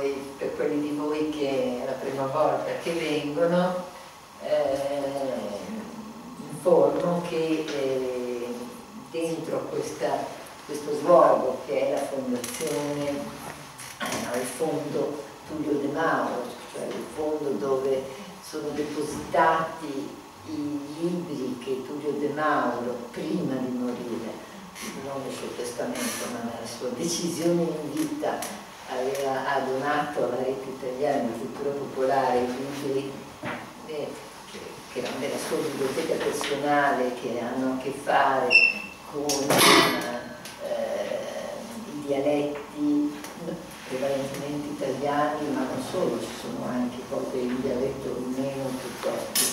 voi, per quelli di voi che è la prima volta che vengono, eh, informo che eh, dentro questa, questo svolgo che è la fondazione, eh, il fondo Tullio De Mauro, cioè il fondo dove sono depositati i libri che Tullio De Mauro, prima di morire, non nel suo testamento ma nella sua decisione in vita, aveva donato alla rete italiana di cultura popolare i libri eh, che, che della sua biblioteca personale, che hanno a che fare con eh, i dialetti prevalentemente italiani, ma non solo, ci sono anche cose in dialetto meno piuttosto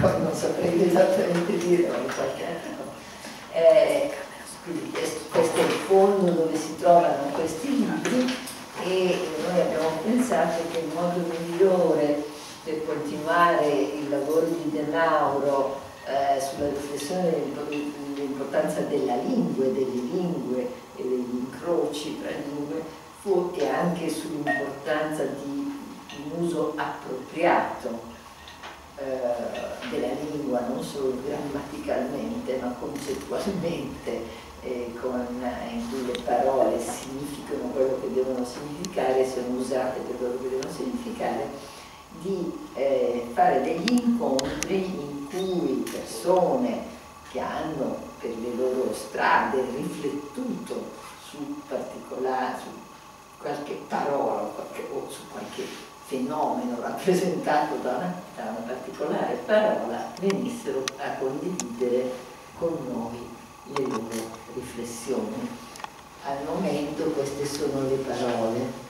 poi non saprei esattamente dire, ma qualche altro. Eh, quindi questo è il fondo dove si trovano questi libri e noi abbiamo pensato che il modo migliore per continuare il lavoro di De Mauro eh, sulla riflessione dell'importanza della lingua delle lingue e degli incroci tra lingue fu e anche sull'importanza di un uso appropriato eh, della lingua, non solo grammaticalmente ma concettualmente, eh, con, in cui le parole significano quello che devono significare, sono usate per quello che devono significare, di eh, fare degli incontri in cui persone che hanno per le loro strade riflettuto su su qualche parola qualche, o su qualche fenomeno rappresentato da una, da una particolare parola venissero a condividere con noi le loro riflessioni. Al momento queste sono le parole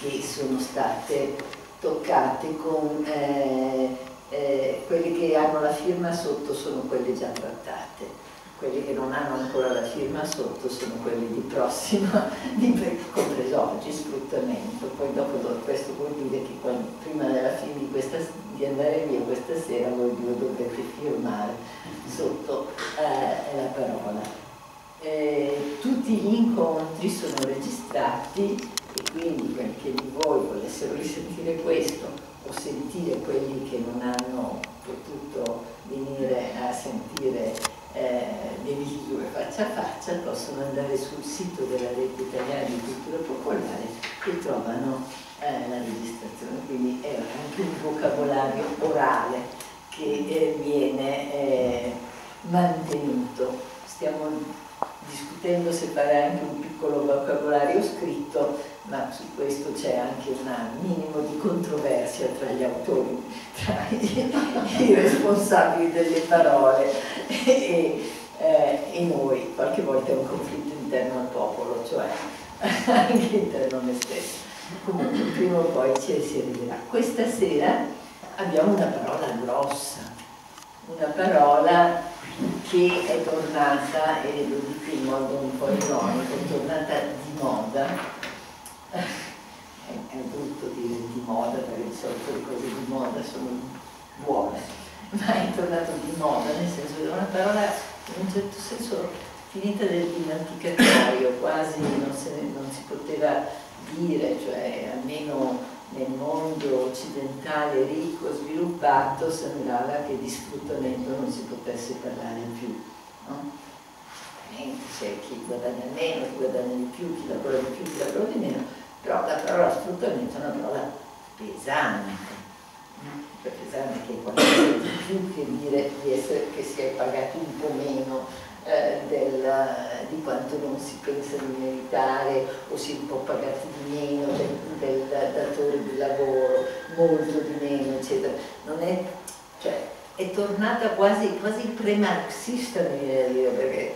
che sono state toccate con eh, eh, quelle che hanno la firma sotto sono quelle già trattate quelli che non hanno ancora la firma sotto sono quelli di prossima, di, compreso oggi, sfruttamento. Poi dopo questo vuol dire che quando, prima della fine di, questa, di, andare via questa sera voi due dovrete firmare sotto eh, la parola. Eh, tutti gli incontri sono registrati e quindi quelli che di voi volessero risentire questo o sentire quelli che non hanno potuto venire a sentire eh, le visite faccia a faccia possono andare sul sito della rete italiana di cultura popolare e trovano eh, la registrazione, quindi è anche un vocabolario orale che eh, viene eh, mantenuto. Stiamo discutendo se fare anche un piccolo vocabolario scritto, ma su questo c'è anche un minimo di controversia tra gli autori, tra i, i responsabili delle parole e, eh, e, noi. Qualche volta è un conflitto interno al popolo, cioè anche interno a me stesso. Comunque prima o poi ci si arriverà. Questa sera abbiamo una parola grossa, una parola che è tornata, e lo dico in modo un po' ironico, è tornata di moda, è, brutto dire di moda perché di solito le cose di moda sono buone, ma è tornato di moda, nel senso che è una parola in un certo senso finita del dimenticatoio, quasi non, ne, non si poteva dire, cioè almeno nel mondo occidentale ricco, sviluppato, sembrava che di sfruttamento non si potesse parlare più. No? C'è chi guadagna meno, chi guadagna di più, chi lavora di più, chi lavora di meno, però la parola sfruttamento è una parola pesante. Pesante che è qualcosa di più che dire di essere, che si è pagato un po' meno eh, del, di quanto non si pensa di meritare o si può pagare di meno del, del datore di lavoro, molto di meno, eccetera. È, cioè, è tornata quasi, quasi pre-marxista, mi viene a dire, perché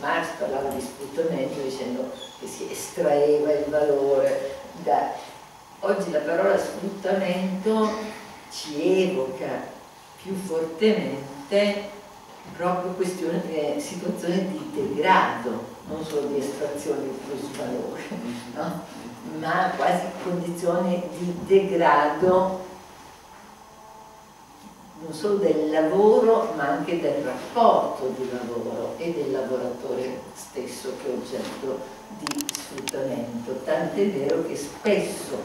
Marx parlava di sfruttamento dicendo che si estraeva il valore da... Oggi la parola sfruttamento ci evoca più fortemente proprio questione di situazione di degrado, non solo di estrazione di plus valore, no? ma quasi condizioni di degrado non solo del lavoro ma anche del rapporto di lavoro e del lavoratore stesso che è oggetto di sfruttamento, tant'è vero che spesso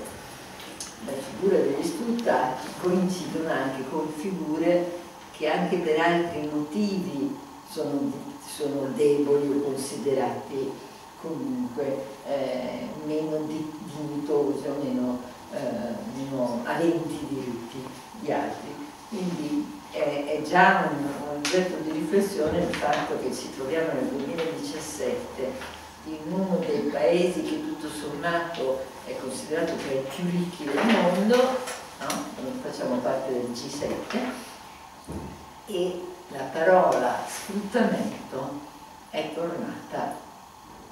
le figure degli sfruttati coincidono anche con figure che anche per altri motivi sono, sono deboli o considerati comunque eh, meno dignitosi o meno, eh, meno aventi diritti di altri. Quindi è, è già un, oggetto di riflessione il fatto che ci troviamo nel 2017 in uno dei paesi che tutto sommato è considerato tra i più ricchi del mondo, no? facciamo parte del G7, e la parola sfruttamento è tornata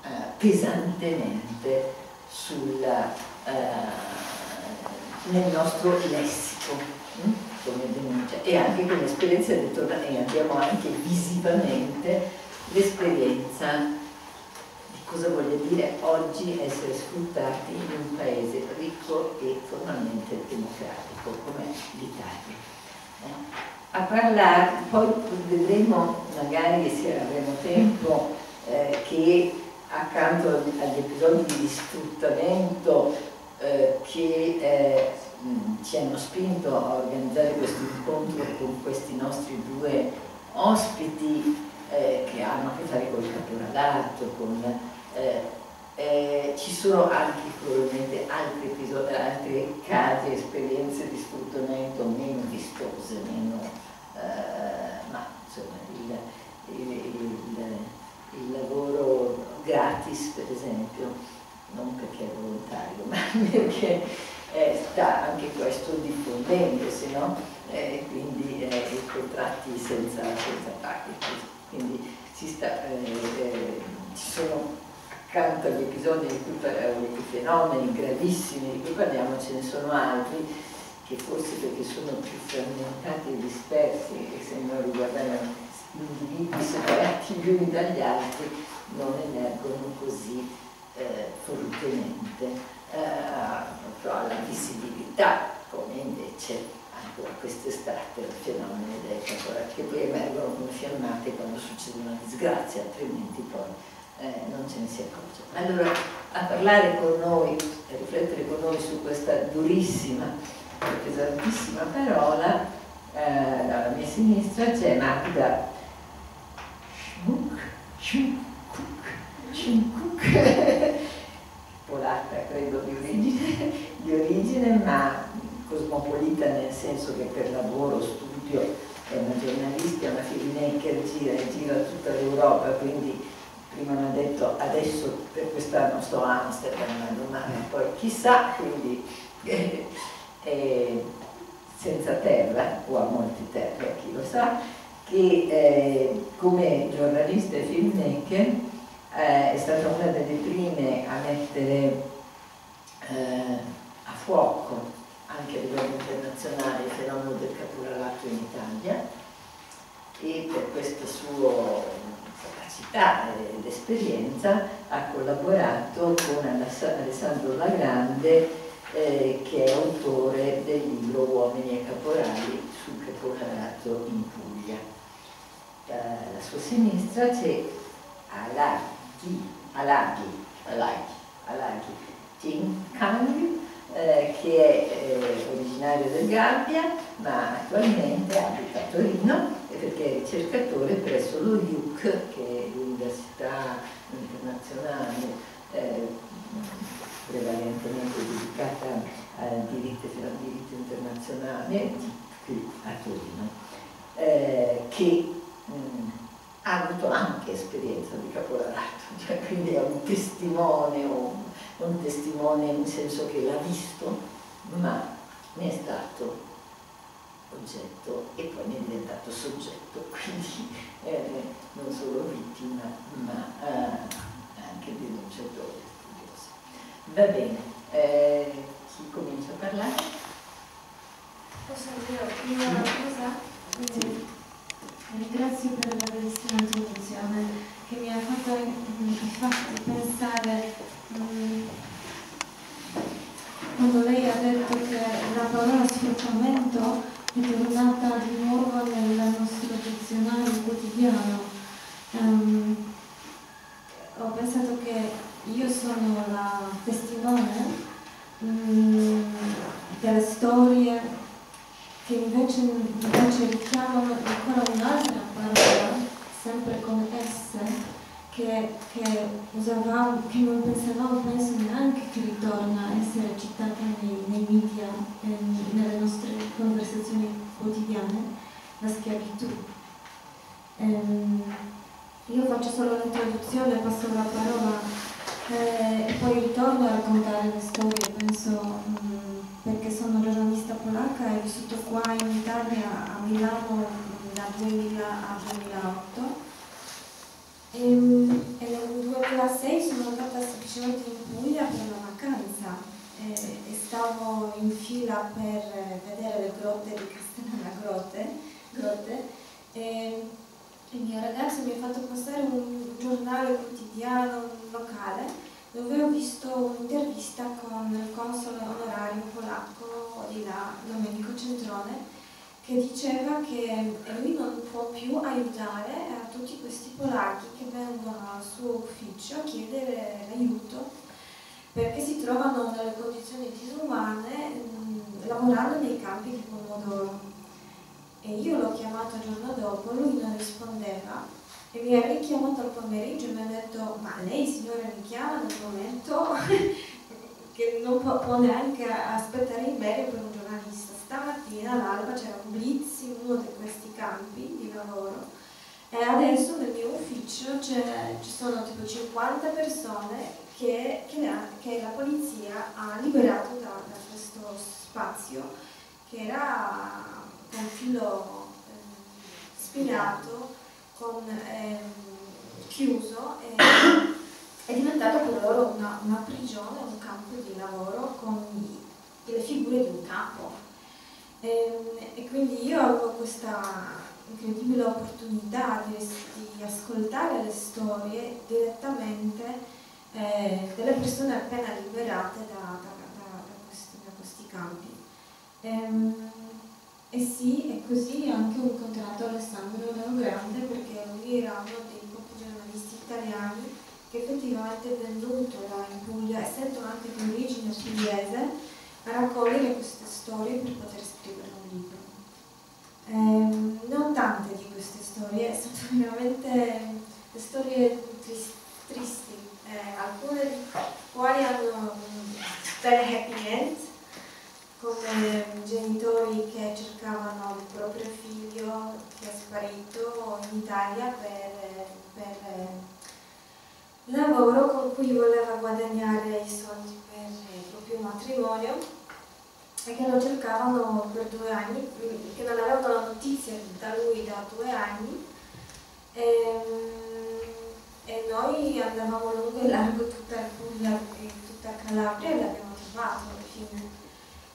eh, pesantemente sulla, eh, nel nostro lessico hm? come denuncia e anche come esperienza di tornare, e abbiamo anche visivamente l'esperienza cosa voglia dire oggi essere sfruttati in un paese ricco e formalmente democratico come l'Italia. Eh? A parlare, poi vedremo magari se avremo tempo eh, che accanto agli episodi di sfruttamento eh, che eh, ci hanno spinto a organizzare questo incontro con questi nostri due ospiti eh, che hanno a che fare col caporalato, con eh, eh, ci sono anche probabilmente altri episodi, altri casi, esperienze di sfruttamento meno vistose, meno, eh, ma insomma il, il, il, il, lavoro gratis per esempio, non perché è volontario, ma perché eh, sta anche questo diffondendosi, no? Eh, quindi eh, i contratti senza, senza paghi, quindi sta, ci sono accanto agli episodi di cui parliamo, i fenomeni gravissimi di cui parliamo, ce ne sono altri che forse perché sono più frammentati e dispersi e sembrano riguardare individui separati gli uni dagli altri, non emergono così eh, fortemente eh, alla visibilità, come invece ancora quest'estate il fenomeno dei caporali, che poi emergono come fiammate quando succede una disgrazia, altrimenti poi eh, non ce ne si accorge. Allora, a parlare con noi, a riflettere con noi su questa durissima e pesantissima parola, eh, alla mia sinistra c'è Magda Schmuck, Schmuck, Schmuck, polacca credo di origine, di origine, ma cosmopolita nel senso che per lavoro, studio, è una giornalista, una filmmaker, gira e gira tutta l'Europa, quindi prima mi ha detto adesso per quest'anno sto a Amsterdam, domani poi chissà, quindi eh, eh, senza terra, o a molte terre, chi lo sa, che eh, come giornalista e filmmaker eh, è stata una delle prime a mettere eh, a fuoco anche a livello internazionale il fenomeno del caporalato in Italia. E per questo suo capacità ed esperienza ha collaborato con Alessandro Lagrande eh, che è autore del libro Uomini e Caporali sul caporalato in Puglia. Alla sua sinistra c'è Alaghi, Alaghi, Alaghi, Alaghi Tim Kang, eh, che è eh, originario del Gambia ma attualmente abita a Torino perché è ricercatore presso lo IUC, che è l'Università Internazionale eh, prevalentemente dedicata al diritto, al diritto internazionale qui a Torino, eh, che mh, ha avuto anche esperienza di caporalato, cioè, quindi è un testimone, un, un testimone in senso che l'ha visto, ma ne è stato oggetto e poi ne è diventato soggetto, quindi eh, non solo vittima ma eh, anche denunciatore studioso. Va bene, eh, chi comincia a parlare? Posso dire una cosa? Sì. Ringrazio per la bellissima introduzione che mi ha fatto infatti pensare mh, quando lei ha detto che la parola sfruttamento tornata di nuovo nel nostro dizionario quotidiano. Um, ho pensato che io sono la testimone um, delle storie che invece, invece richiamano ancora un'altra parola, sempre con esse, che, che, usavamo, che non pensavamo, penso neanche che ritorna a essere citata nei, nei media e nelle nostre conversazioni quotidiane, la schiavitù. Ehm, io faccio solo l'introduzione, passo la parola eh, e poi ritorno a raccontare le storie, penso mh, mm, perché sono giornalista polacca e ho vissuto qua in Italia a Milano dal 2000 al 2008 e, e nel 2006 sono andata semplicemente in Puglia per una vacanza e, e stavo in fila per vedere le grotte di Castellana Grotte, grotte e il mio ragazzo mi ha fatto passare un giornale quotidiano locale dove ho visto un'intervista con il console onorario polacco di là, Domenico Centrone, che diceva che lui non può più aiutare a tutti questi polacchi che vengono al suo ufficio a chiedere aiuto perché si trovano nelle condizioni disumane mh, lavorando nei campi di pomodoro. E io l'ho chiamato il giorno dopo, lui non rispondeva e mi ha richiamato al pomeriggio e mi ha detto ma lei signora mi chiama nel momento che non può, può neanche aspettare in bene per un stamattina all'alba c'era un blitz in uno di questi campi di lavoro e adesso nel mio ufficio ci sono tipo 50 persone che, che, la, che la polizia ha liberato da, da, questo spazio che era con filo eh, spinato, con, eh, chiuso e è diventato per loro una, una prigione, un campo di lavoro con le figure di un capo e, ehm, e quindi io avevo questa incredibile opportunità di, di ascoltare le storie direttamente eh, delle persone appena liberate da, da, da, questi, da questi, campi. E, ehm, e, sì, e così ho anche incontrato Alessandro Leo Grande perché lui era uno dei pochi giornalisti italiani che effettivamente è venuto là in Puglia, essendo anche di origine pugliese, a raccogliere queste storie per poter scrivere un libro. Eh, non tante di queste storie, sono veramente storie tristi, tristi. Eh, alcune di quali hanno delle happy end, come genitori che cercavano il proprio figlio che è sparito in Italia per, per lavoro con cui voleva guadagnare i soldi il matrimonio e che lo cercavano per due anni, che non avevano la notizia da lui da due anni e, ehm, e noi andavamo lungo e largo tutta Puglia e tutta Calabria e l'abbiamo trovato alla fine.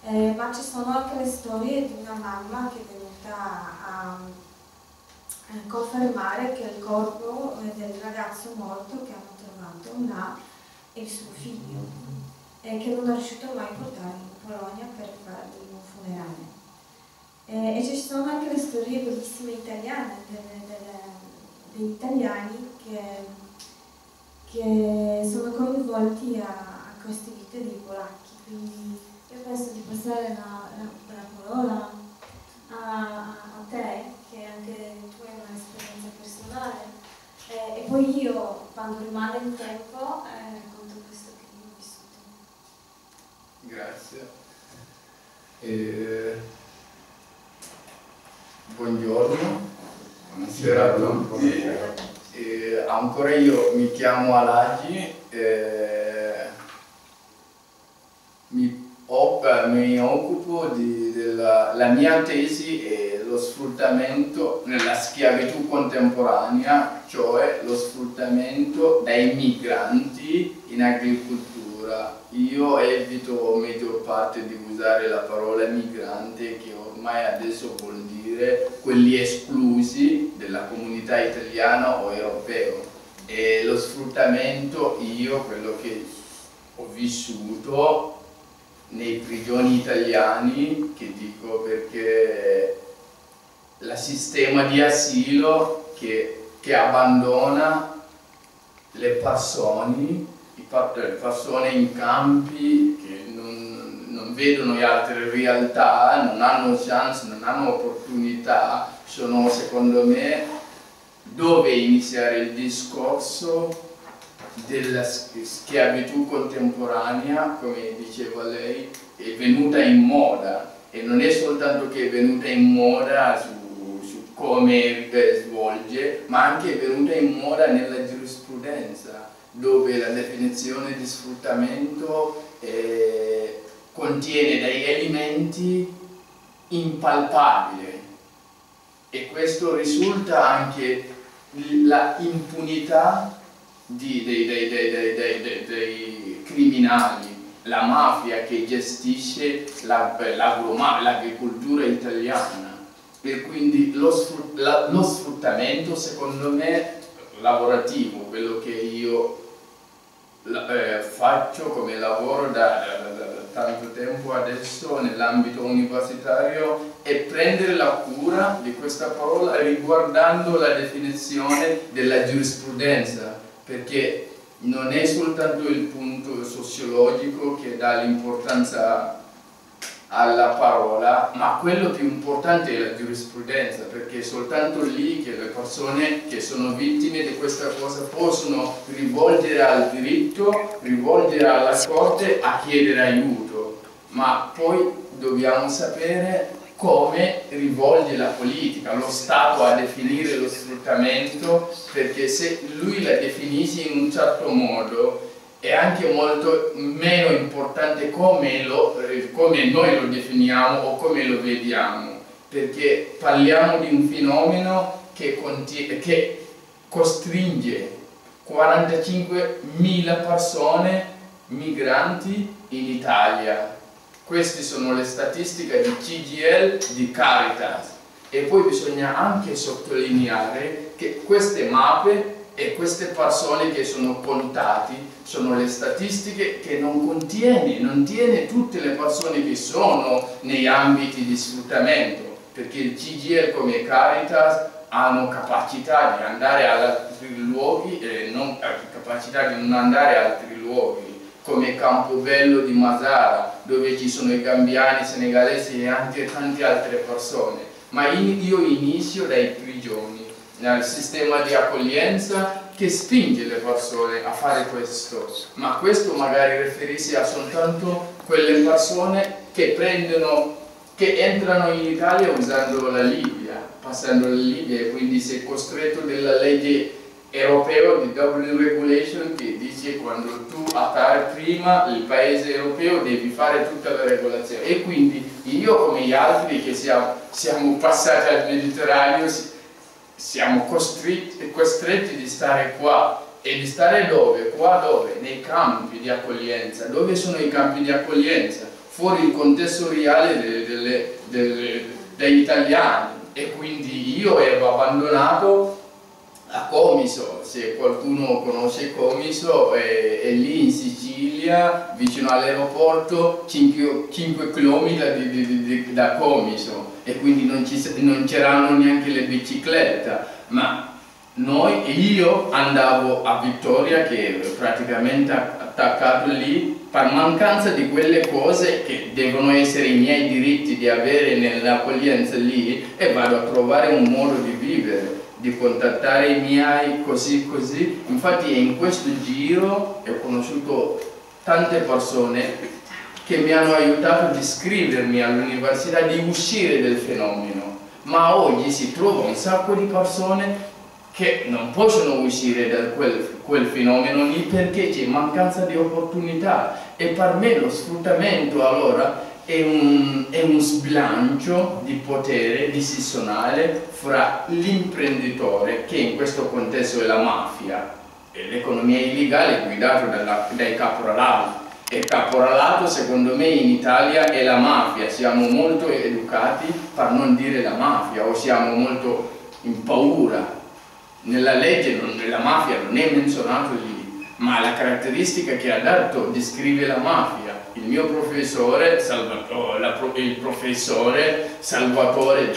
Eh, ma ci sono anche le storie di una mamma che è venuta a, a confermare che il corpo del ragazzo morto che hanno trovato là è il suo figlio e che non è riuscito mai a portare in Polonia per fargli un funerale. Eh, e ci sono anche le storie bellissime italiane delle, delle, degli italiani che, che sono coinvolti a, a, queste vite dei polacchi. Quindi io penso di passare la, la, la parola a, a, te, che anche tu hai un'esperienza personale. Eh, e poi io, quando rimane il tempo, eh, racconto questo che io ho vissuto. Grazie. Eh, buongiorno, buonasera a tutti. Eh, ancora io mi chiamo Alagi, eh, mi, op, mi, occupo di, della la mia tesi è lo sfruttamento nella schiavitù contemporanea, cioè lo sfruttamento dai migranti in agricoltura io evito maggior parte di usare la parola migrante che ormai adesso vuol dire quelli esclusi della comunità italiana o europeo. E lo sfruttamento io quello che ho vissuto nei prigioni italiani che dico perché sistema di asilo che, che abbandona le persone, le persone in campi che non, non vedono altre realtà, non hanno chance, non hanno opportunità, sono secondo me dove iniziare il discorso della schiavitù contemporanea, come diceva lei, è venuta in moda. E non è soltanto che è venuta in moda su, su come svolge, ma anche è venuta in moda nella giurisprudenza, dove la definizione di sfruttamento eh, contiene dei elementi impalpabili. E questo risulta anche la impunità di, dei, dei, dei, dei, criminali, la mafia che gestisce l'agricoltura italiana. E quindi la, lo sfruttamento secondo me lavorativo, quello che io eh, faccio come lavoro da, da, da, da tanto tempo adesso nell'ambito universitario è prendere la cura di questa parola riguardando la definizione della giurisprudenza, perché non è soltanto il punto sociologico che dà l'importanza alla parola, ma quello più importante è la giurisprudenza, perché è soltanto lì che le persone che sono vittime di questa cosa possono rivolgere al diritto, rivolgere alla Corte a chiedere aiuto, ma poi dobbiamo sapere come rivolge la politica, lo Stato a definire lo sfruttamento, perché se lui la definisce in un certo modo è anche molto meno importante come, lo, come noi lo definiamo o come lo vediamo, perché parliamo di un fenomeno che, che costringe 45.000 persone migranti in Italia. Queste sono le statistiche di CGL, di Caritas. E poi bisogna anche sottolineare che queste mappe e queste persone che sono contati sono le statistiche che non contiene, non tiene tutte le persone che sono negli ambiti di sfruttamento, perché il CGL come Caritas hanno capacità di andare ad altri luoghi e non, capacità di non andare ad altri luoghi, come Campobello di Masara, dove ci sono i gambiani, senegalesi e anche tante altre persone. Ma io inizio dai prigioni nel sistema di accoglienza che spinge le persone a fare questo, ma questo magari riferisce a soltanto quelle persone che prendono, che entrano in Italia usando la Libia, passando la Libia e quindi si è costretto dalla legge europea di Dublin Regulation che dice quando tu atterri prima il paese europeo devi fare tutta la regolazione. E quindi io come gli altri che siamo, siamo passati al Mediterraneo siamo costretti, costretti di stare qua e di stare dove? Qua dove? Nei campi di accoglienza. Dove sono i campi di accoglienza? Fuori il contesto reale delle, delle, delle, degli italiani e quindi io ero abbandonato a Comiso, se qualcuno conosce Comiso, è, è lì in Sicilia, vicino all'aeroporto, 5, 5 km da Comiso. E quindi non c'erano neanche le biciclette, ma noi, io andavo a Vittoria che è praticamente attaccato lì per mancanza di quelle cose che devono essere i miei diritti di avere nell'accoglienza lì e vado a trovare un modo di vivere di contattare i miei così così. Infatti in questo giro ho conosciuto tante persone che mi hanno aiutato a iscrivermi all'università di uscire del fenomeno. Ma oggi si trova un sacco di persone che non possono uscire da quel, quel fenomeno lì perché c'è mancanza di opportunità. E per me lo sfruttamento allora è un, è un sbilancio di potere decisionale fra l'imprenditore, che in questo contesto è la mafia, e l'economia illegale guidata dalla, dai caporalati. E caporalato secondo me in Italia è la mafia, siamo molto educati per non dire la mafia o siamo molto in paura. Nella legge non, la mafia non è menzionato lì, ma la caratteristica che ha dato descrive la mafia il mio professore, Salvatore, il professore Salvatore eh,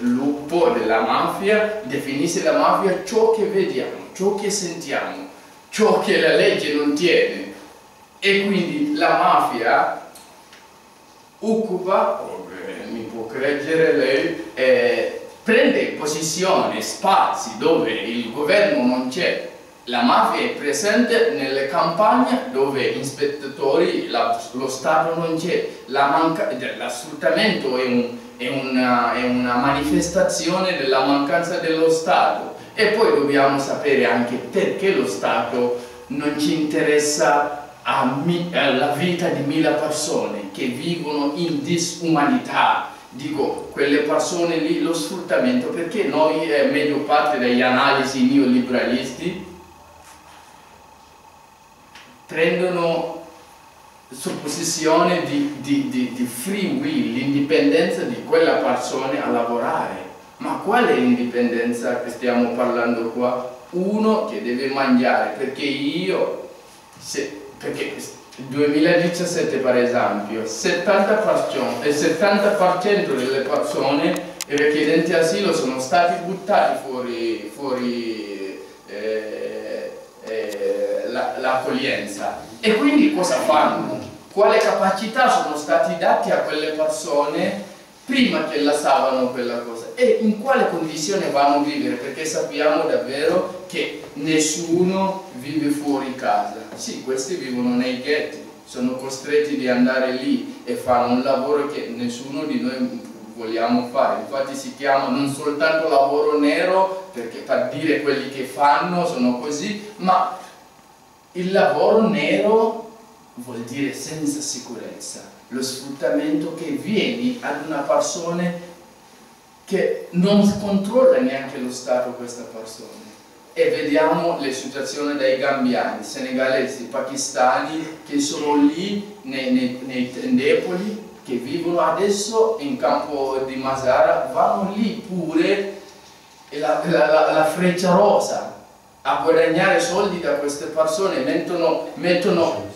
Lupo della mafia definisce la mafia ciò che vediamo, ciò che sentiamo, ciò che la legge non tiene. E quindi la mafia occupa, mi può credere lei, eh, prende posizione, spazi dove il governo non c'è. La mafia è presente nelle campagne dove ispettatori, la, lo Stato non c'è. L'asfruttamento è, un, è, una, è una manifestazione della mancanza dello Stato. E poi dobbiamo sapere anche perché lo Stato non ci interessa alla vita di mille persone che vivono in disumanità. Dico, quelle persone lì, lo sfruttamento, perché noi, eh, meglio parte degli analisi neoliberalisti, prendono supposizione di, di, di, di free will, l'indipendenza di quella persona a lavorare. Ma qual è l'indipendenza che stiamo parlando qua? Uno che deve mangiare, perché io, se, perché nel 2017 per esempio, 70%, il 70% delle persone richiedenti asilo sono stati buttati fuori, fuori eh, eh, l'accoglienza. La, e quindi cosa fanno? Quale capacità sono stati dati a quelle persone prima che lasciavano quella cosa? E in quale condizione vanno a vivere? Perché sappiamo davvero che nessuno vive fuori casa. Sì, questi vivono nei ghetti, sono costretti di andare lì e fare un lavoro che nessuno di noi vogliamo fare. Infatti si chiama non soltanto lavoro nero, perché per dire quelli che fanno sono così, ma il lavoro nero vuol dire senza sicurezza, lo sfruttamento che vieni ad una persona che non controlla neanche lo Stato questa persona. E vediamo le situazioni dei gambiani, senegalesi, pakistani che sono lì nei, nei, nei tendepoli, che vivono adesso in campo di Masara, vanno lì pure la, la, la, la freccia rosa a guadagnare soldi da queste persone, mettono, mettono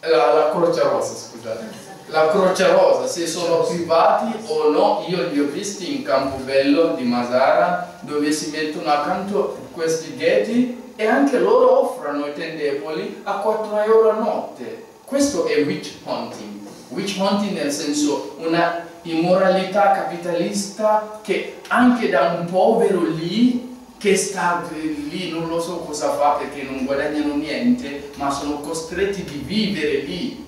la, croce rosa, scusate la Croce Rosa, se sono privati o no, io li ho visti in Campobello di Masara dove si mettono accanto questi ghetti e anche loro offrono i tendepoli a 4 euro a notte. Questo è witch hunting. Witch hunting nel senso una immoralità capitalista che anche da un povero lì che sta lì non lo so cosa fa perché non guadagnano niente ma sono costretti di vivere lì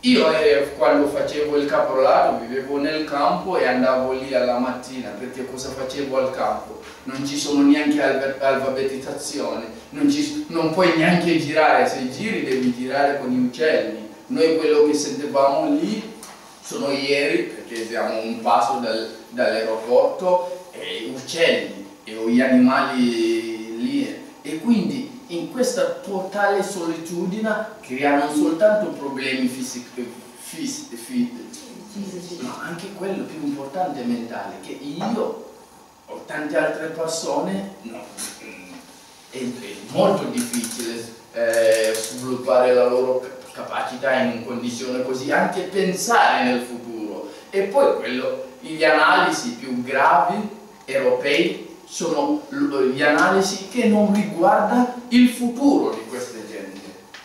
io eh, quando facevo il caporalato vivevo nel campo e andavo lì alla mattina perché cosa facevo al campo? Non ci sono neanche alfabetizzazione, non, ci, non puoi neanche girare, se giri devi girare con gli uccelli. Noi quello che sentivamo lì sono ieri, perché siamo un passo dal, dall'aeroporto, e uccelli e gli animali lì. E quindi in questa totale solitudine crea non soltanto problemi fisici, fis, ma anche quello più importante mentale, che io o tante altre persone no, è, è, molto difficile eh, sviluppare la loro capacità in condizione così, anche pensare nel futuro. E poi quello, gli analisi più gravi europei sono gli analisi che non riguarda il futuro di queste gente.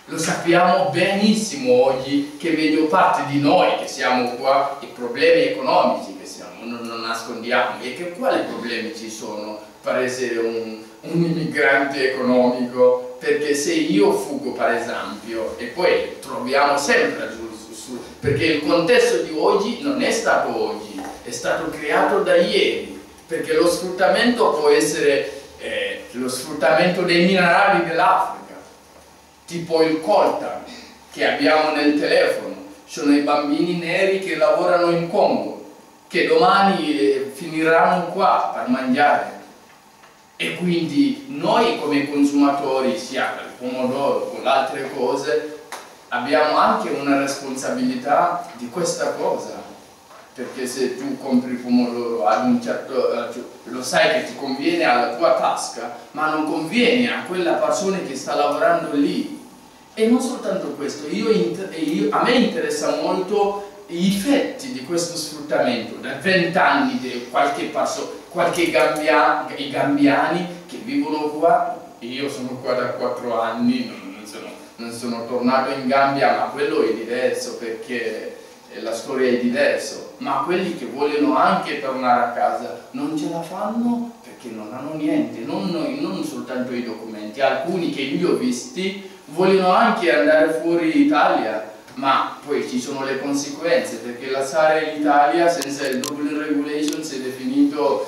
Lo sappiamo benissimo oggi che meglio parte di noi che siamo qua, i problemi economici che siamo, non, non nascondiamo, e che quali problemi ci sono per essere un, un immigrante economico? Perché se io fugo per esempio e poi troviamo sempre giù, su, perché il contesto di oggi non è stato oggi, è stato creato da ieri perché lo sfruttamento può essere eh, lo sfruttamento dei minerali dell'Africa, tipo il coltan che abbiamo nel telefono, sono i bambini neri che lavorano in Congo, che domani eh, finiranno qua per mangiare. E quindi noi come consumatori, sia per il pomodoro che altre cose, abbiamo anche una responsabilità di questa cosa perché se tu compri pomodoro ad un certo, lo sai che ti conviene alla tua tasca, ma non conviene a quella persona che sta lavorando lì. E non soltanto questo, io, io, a me interessa molto gli effetti di questo sfruttamento. Da vent'anni qualche, passo, qualche gambia, i gambiani che vivono qua, io sono qua da quattro anni, non sono, non sono tornato in Gambia, ma quello è diverso perché la storia è diversa. Ma quelli che vogliono anche tornare a casa non ce la fanno perché non hanno niente, non, non soltanto i documenti, alcuni che io ho visti vogliono anche andare fuori Italia, ma poi ci sono le conseguenze, perché lasciare l'Italia senza il Dublin Regulations è definito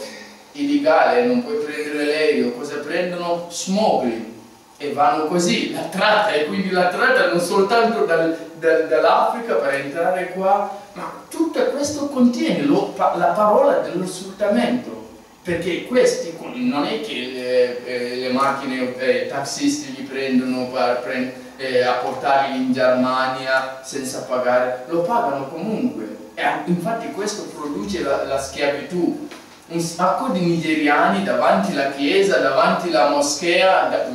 illegale, non puoi prendere l'aereo, cosa prendono? Smuggling e vanno così, la tratta, e quindi la tratta non soltanto dal, dal, dall'Africa per entrare qua, ma tutto questo contiene lo, la parola dello sfruttamento perché questi non è che le, eh, le macchine eh, taxisti li prendono per, per eh, a portarli in Germania senza pagare, lo pagano comunque. E infatti questo produce la, la schiavitù. Un sacco di nigeriani davanti alla chiesa, davanti alla moschea, da,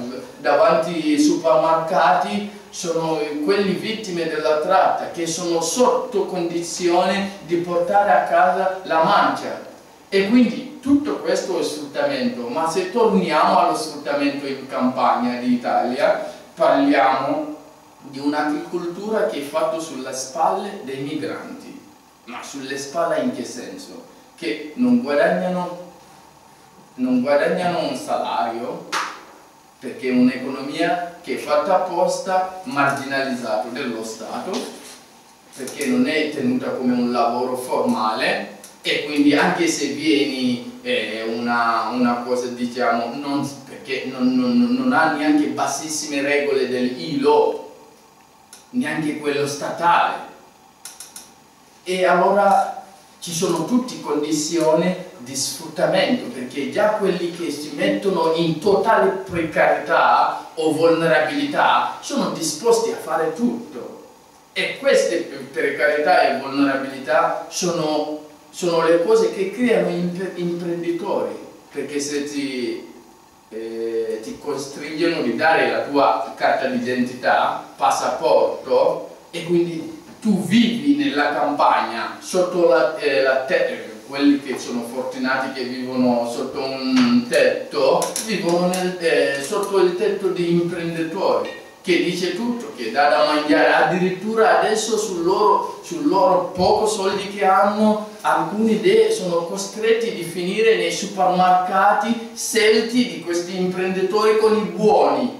davanti ai supermercati sono quelli vittime della tratta che sono sotto condizione di portare a casa la mancia e quindi tutto questo è sfruttamento ma se torniamo allo sfruttamento in campagna d'Italia parliamo di un'agricoltura che è fatta sulle spalle dei migranti. Ma sulle spalle in che senso? Che non guadagnano, non guadagnano un salario perché è un'economia che è fatta apposta, marginalizzata dello Stato, perché non è tenuta come un lavoro formale e quindi anche se vieni eh, una, una cosa diciamo non che non, non, non ha neanche bassissime regole del ILO, neanche quello statale. E allora ci sono tutte condizioni di sfruttamento, perché già quelli che si mettono in totale precarietà o vulnerabilità sono disposti a fare tutto. E queste precarietà e vulnerabilità sono, sono le cose che creano imprenditori, perché se ti eh, ti costringono a dare la tua carta d'identità, passaporto e quindi tu vivi nella campagna sotto la, eh, la eh, quelli che sono fortunati che vivono sotto un tetto, vivono nel, eh, sotto il tetto di imprenditori che dice tutto, che dà da mangiare, addirittura adesso sul loro, sul loro poco soldi che hanno, alcuni sono costretti di finire nei supermercati selti di questi imprenditori con i buoni.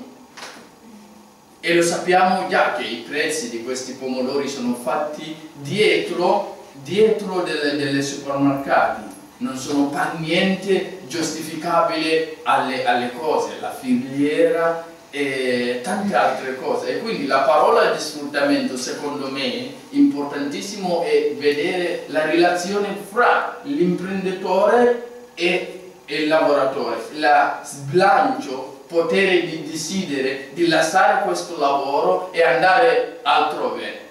E lo sappiamo già che i prezzi di questi pomodori sono fatti dietro, dietro delle, delle supermercati, non sono per niente giustificabili alle, alle cose, la filiera e tante altre cose. E quindi la parola di sfruttamento secondo me importantissimo è vedere la relazione fra l'imprenditore e il lavoratore. La sbilancio potere di decidere di lasciare questo lavoro e andare altrove.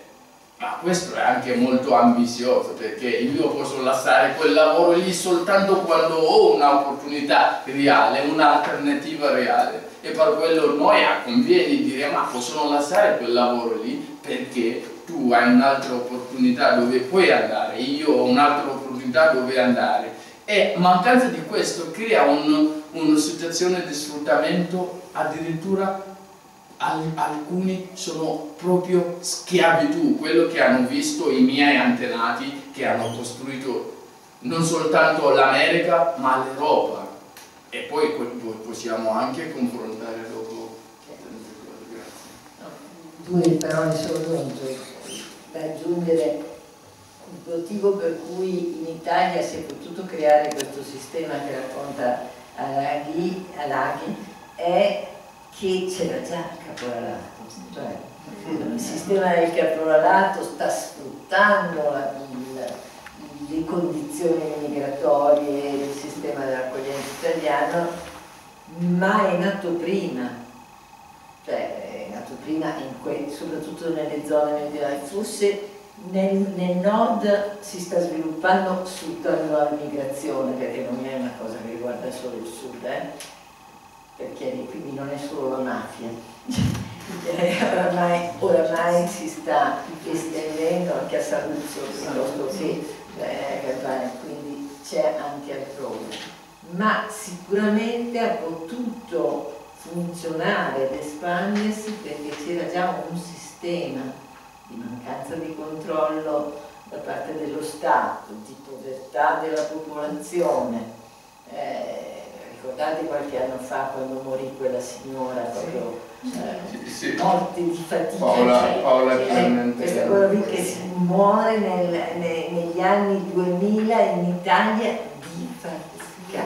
Ma questo è anche molto ambizioso perché io posso lasciare quel lavoro lì soltanto quando ho un'opportunità reale, un'alternativa reale. E per quello noi conviene dire ma possono lasciare quel lavoro lì? Perché tu hai un'altra opportunità dove puoi andare, io ho un'altra opportunità dove andare. E mancanza di questo crea un, una situazione di sfruttamento addirittura alcuni sono proprio schiavitù, quello che hanno visto i miei antenati che hanno costruito non soltanto l'America ma l'Europa. E poi possiamo anche confrontare dopo. Due parole solo dunque da aggiungere il motivo per cui in Italia si è potuto creare questo sistema che racconta Alaghi, Alaghi è che c'era già il caporalato, cioè il sistema del caporalato sta sfruttando la, il, le condizioni migratorie del sistema dell'accoglienza italiano, ma è nato prima, cioè è nato prima soprattutto nelle zone meridionali, forse nel, nel, nord si sta sviluppando sfruttando la migrazione, perché non è una cosa che riguarda solo il sud, eh? perché quindi non è solo la mafia. eh, oramai, oramai, si sta estendendo anche a Saluzzo piuttosto che eh, Campania, quindi c'è anche altrove. Ma sicuramente ha potuto funzionare ed espandersi perché c'era già un sistema di mancanza di controllo da parte dello Stato, di povertà della popolazione. Eh, ricordate qualche anno fa quando morì quella signora proprio eh, sì, sì. morti di fatica Paola, cioè, Paola eh, questa cosa qui che si muore nel, ne, negli anni 2000 in Italia di fatica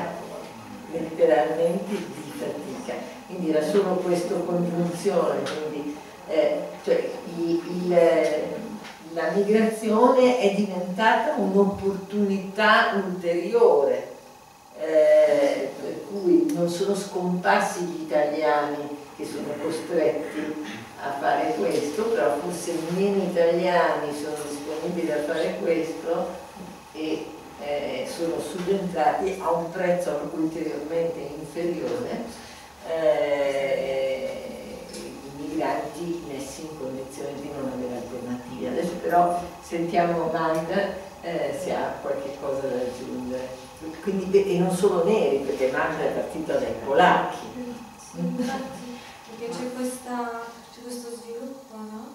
letteralmente di fatica quindi era solo questa congiunzione quindi, eh, cioè, il, il, la migrazione è diventata un'opportunità ulteriore eh, per cui non sono scomparsi gli italiani che sono costretti a fare questo, però forse meno italiani sono disponibili a fare questo e eh, sono subentrati a un prezzo ulteriormente inferiore eh, i migranti messi in condizione di non avere alternative. Adesso però sentiamo Magda eh, se ha qualche cosa da aggiungere. Quindi, e non solo neri, perché Magda è partita dai polacchi. Infatti, perché c'è, questo sviluppo no?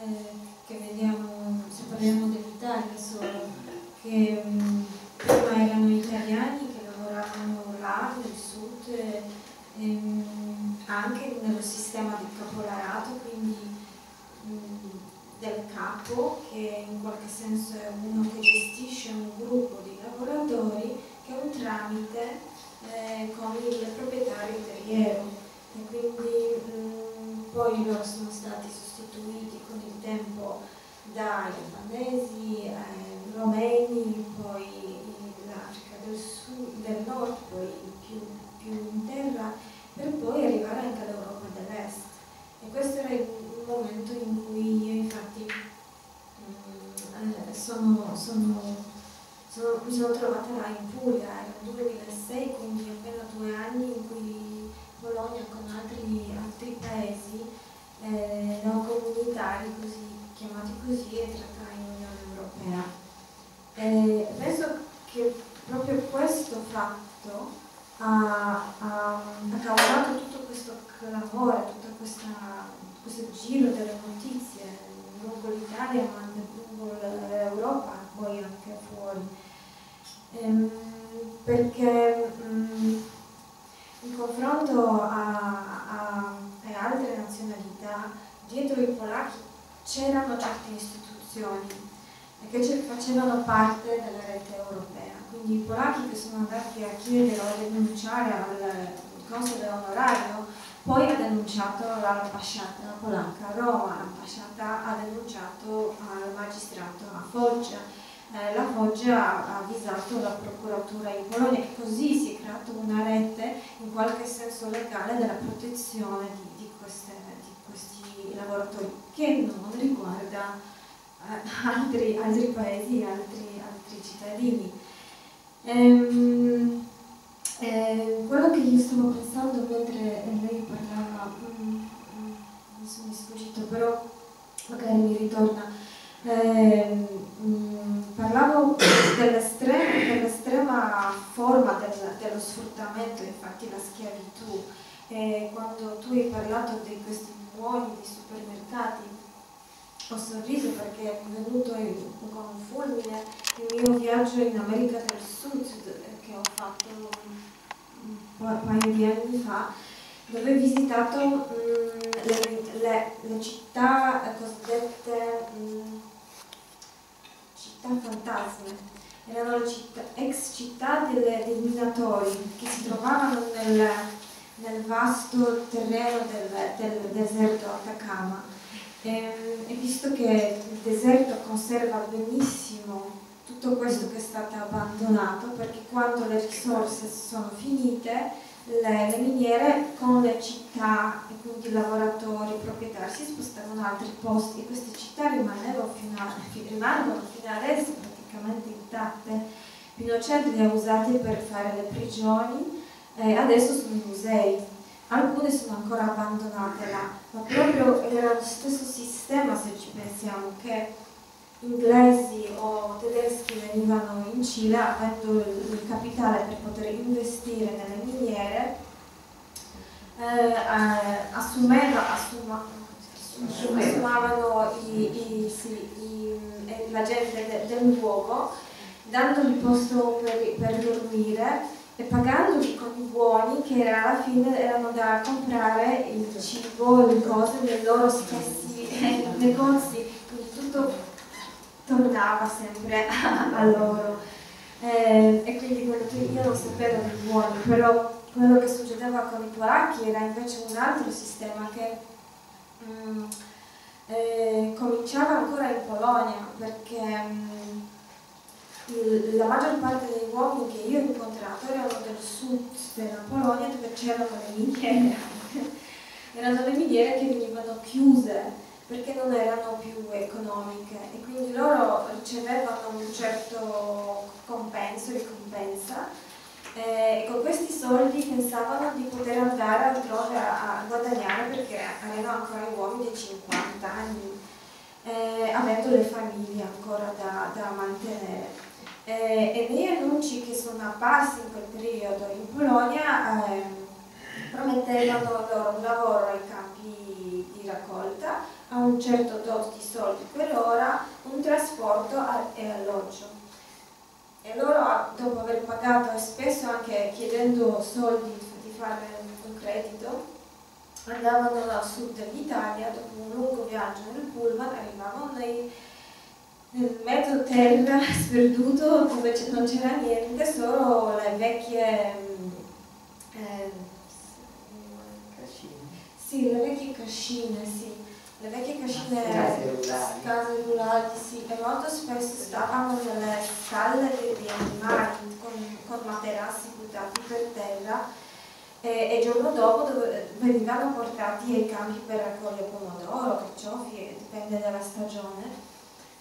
eh, che vediamo, se parliamo dell'Italia solo, che um, prima erano italiani che lavoravano là nel sud, eh, ehm, anche nello sistema di capolarato, quindi del capo, che in qualche senso è uno che gestisce un gruppo di lavoratori che è un tramite eh, con il proprietario terriero e quindi mh, poi loro sono stati sostituiti con il tempo dai albanesi, ai romeni, poi l'Africa del, del nord, poi più, più in terra, per poi arrivare anche all'Europa dell'Est. E questo era il momento in cui io infatti mm, eh, sono, sono, sono, mi sono trovata in Puglia, era il 2006, quindi appena due anni in cui Bologna con altri, altri paesi eh, non comunitari, così, chiamati così, è entrata in Unione Europea. Eh, penso che proprio questo fatto ha, ha, ha causato tutto questo clamore, tutta questa questo giro delle notizie lungo l'Italia ma anche lungo l'Europa e poi anche fuori. Ehm, perché mh, mm, in confronto a, a, a, altre nazionalità, dietro i polacchi c'erano certe istituzioni che facevano parte della rete europea. Quindi i polacchi che sono andati a chiedere o a denunciare al console onorario poi ha denunciato l'ambasciata polacca a Roma, l'ambasciata ha denunciato al magistrato a Foggia, eh, la Foggia ha avvisato la procuratura in Polonia e così si è creata una rete in qualche senso legale della protezione di, di, queste, di questi lavoratori che non riguarda eh, altri, altri, paesi altri, altri cittadini. Ehm, eh, quello che io stavo pensando mentre lei parlava, mm, mm, mi è sfuggito, però magari mi ritorna. Eh, mm, parlavo dell'estrema, dell'estrema forma del, dello sfruttamento, infatti la schiavitù. E quando tu hai parlato di questi buoni di supermercati, ho sorriso perché è venuto con un fulmine il mio viaggio in America del Sud che ho fatto un paio di anni fa, dove ho visitato mh, mm, le, le, le, città cosiddette mh, mm, città fantasme. Erano le città, ex città delle, dei minatori che si trovavano nel, nel vasto terreno del, del deserto Atacama. E, ehm, e visto che il deserto conserva benissimo tutto questo che è stato abbandonato perché quando le risorse sono finite le, le miniere con le città e quindi i lavoratori, i proprietari si spostavano in altri posti e queste città rimanevano fino, a, rimangono fino adesso praticamente intatte. Pinochet le ha usate per fare le prigioni e adesso sono musei. alcune sono ancora abbandonate là, ma proprio era lo stesso sistema se ci pensiamo che inglesi o tedeschi venivano in Cile avendo il capitale per poter investire nelle miniere, eh, assumeva, assuma, assumavano i, i, sì, i, la gente de, del luogo, dandogli posto per, per dormire e pagandoli con i buoni che alla fine erano da comprare il cibo, le cose nei loro stessi negozi, quindi tutto tornava sempre a loro. Eh, e quindi quello che io non sapevo dei buoni, però quello che succedeva con i polacchi era invece un altro sistema che mm, eh, cominciava ancora in Polonia, perché mm, la maggior parte dei uomini che io ho incontrato erano del sud della Polonia dove c'erano le miniere. erano le miniere che venivano chiuse perché non erano più economiche e quindi loro ricevevano un certo compenso, ricompensa eh, con questi soldi pensavano di poter andare altrove a, a guadagnare perché avevano ancora uomini di 50 anni, eh, avendo le famiglie ancora da, da mantenere. Eh, e nei annunci che sono apparsi in quel periodo in Polonia eh, promettevano loro un lavoro ai campi di raccolta a un certo tot di soldi per ora, un trasporto e alloggio. E loro, dopo aver pagato e spesso anche chiedendo soldi di fare un credito, andavano a sud dell'Italia, dopo un lungo viaggio nel pullman, arrivavano nei nel mezzo terra sperduto dove non c'era niente, solo le vecchie eh, sì, le vecchie cascine, sì. Le vecchie cascine, case rurali, sì, e molto spesso stavano nelle stalle di animali con, con materassi buttati per terra e il giorno dopo dove, venivano portati ai campi per raccogliere pomodoro, carciofi, dipende dalla stagione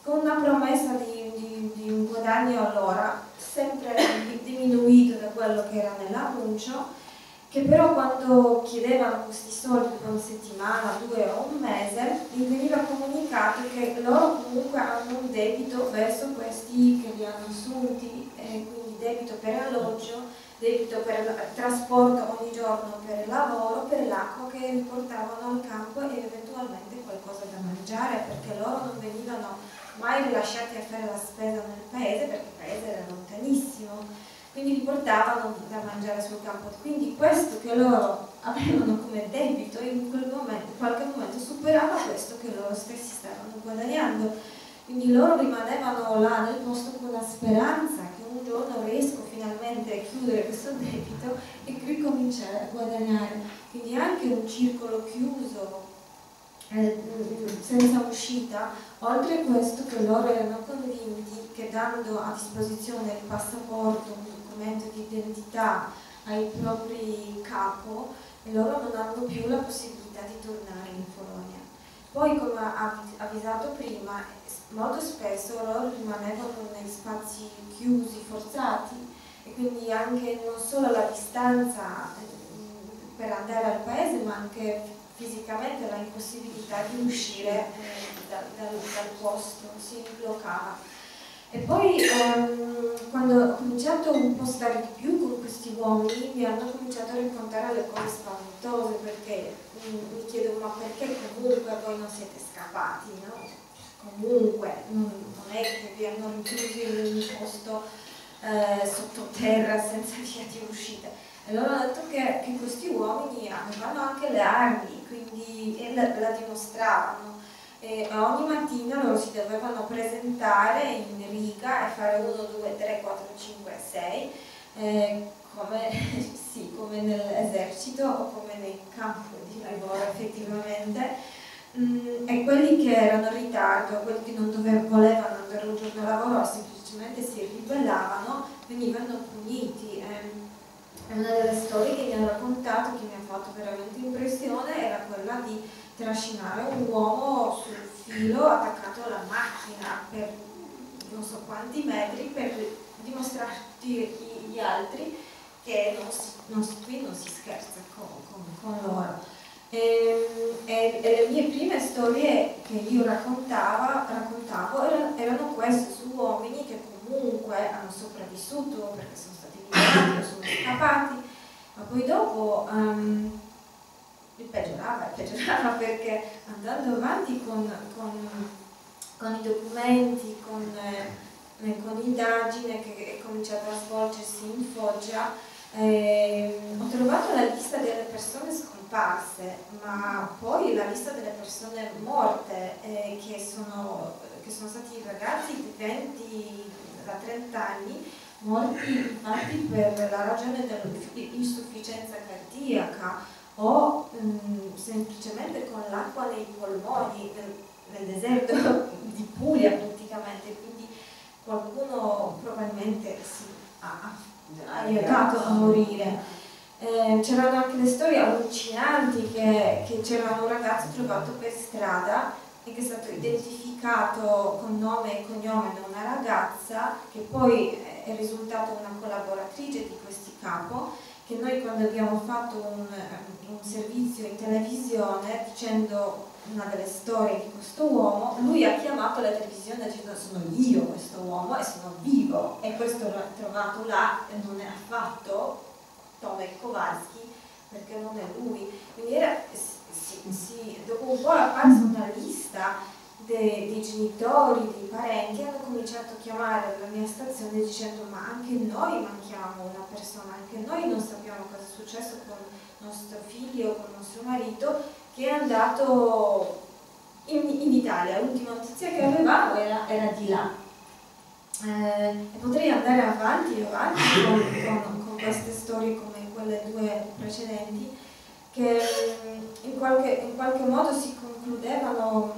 con una promessa di, di, di un guadagno all'ora sempre diminuito da quello che era nell'annuncio, che però quando chiedevano questi soldi per una settimana, due o un mese, gli veniva comunicato che loro comunque hanno un debito verso questi che li hanno assunti, eh, quindi debito per alloggio, debito per trasporto ogni giorno per il lavoro, per l'acqua che riportavano al campo e eventualmente qualcosa da mangiare, perché loro non venivano mai rilasciati a fare la spesa nel paese perché il paese era lontanissimo, quindi li portavano da mangiare sul campo. Quindi questo che loro avevano come debito in, quel momento, qualche momento superava questo che loro stessi stavano guadagnando. Quindi loro rimanevano là nel posto con la speranza che un giorno riesco finalmente a chiudere questo debito e ricominciare a guadagnare. Quindi anche un circolo chiuso eh, senza uscita, oltre a questo che loro erano convinti che dando a disposizione il passaporto, un documento di identità ai propri capo, loro non hanno più la possibilità di tornare in Polonia. Poi, come ha avvisato prima, molto spesso loro rimanevano nei spazi chiusi, forzati, e quindi anche non solo la distanza eh, per andare al paese, ma anche fisicamente la impossibilità di uscire eh, da, dal, dal, posto, si bloccava. E poi ehm, quando ho cominciato un po' a stare di più con questi uomini mi hanno cominciato a raccontare le cose spaventose perché mi, mi chiedo ma perché comunque voi non siete scappati, no? Comunque non, non è che vi hanno rinchiusi in un posto eh, sottoterra senza via di uscita e loro hanno detto che, che, questi uomini avevano anche le armi, quindi e la, la dimostravano. E ogni mattina loro si dovevano presentare in riga e fare 1, 2, 3, 4, 5, 6, eh, come, sì, come nell'esercito o come nel campo di lavoro effettivamente. Mm, e quelli che erano in ritardo, quelli che non dovevano, volevano andare un giorno a lavoro semplicemente si ribellavano, venivano puniti. Eh una delle storie che mi hanno raccontato che mi ha fatto veramente impressione era quella di trascinare un uomo sul filo attaccato alla macchina per non so quanti metri per dimostrarti gli altri che non si, non qui non si scherza con, con, con loro. E, e, e, le mie prime storie che io raccontavo erano, erano queste su uomini che comunque hanno sopravvissuto perché sono stati liberati o sono scappati, ma poi dopo um, peggiorava, peggiorava perché andando avanti con, con, con i documenti, con, eh, con l'indagine che è cominciata a svolgersi in Foggia, eh, ho trovato la lista delle persone scomparse, ma poi la lista delle persone morte, eh, che, sono, che sono stati ragazzi di 20 da 30 anni, morti infatti per la ragione dell'insufficienza cardiaca o mh, mm, semplicemente con l'acqua nei polmoni nel, nel deserto di Puglia praticamente, quindi qualcuno probabilmente si ha, ha aiutato a morire. Eh, c'erano anche le storie allucinanti che, che c'era un ragazzo trovato per strada e che è stato identificato con nome e cognome da una ragazza che poi è risultata una collaboratrice di questi capo che noi quando abbiamo fatto un, un servizio in televisione dicendo una delle storie di questo uomo, lui ha chiamato la televisione dicendo sono io questo uomo e sono vivo e questo l'ho trovato là e non è affatto Tome Kowalski perché non è lui. Quindi era, si, si, dopo un po' apparsa una lista dei, dei genitori, dei parenti hanno cominciato a chiamare la mia stazione dicendo ma anche noi manchiamo una persona, anche noi non sappiamo cosa è successo con nostro figlio, con nostro marito che è andato in, in Italia, l'ultima notizia che avevamo era, era di là. Eh, potrei andare avanti e avanti con, con, con, queste storie come quelle due precedenti che in qualche, in qualche modo si concludevano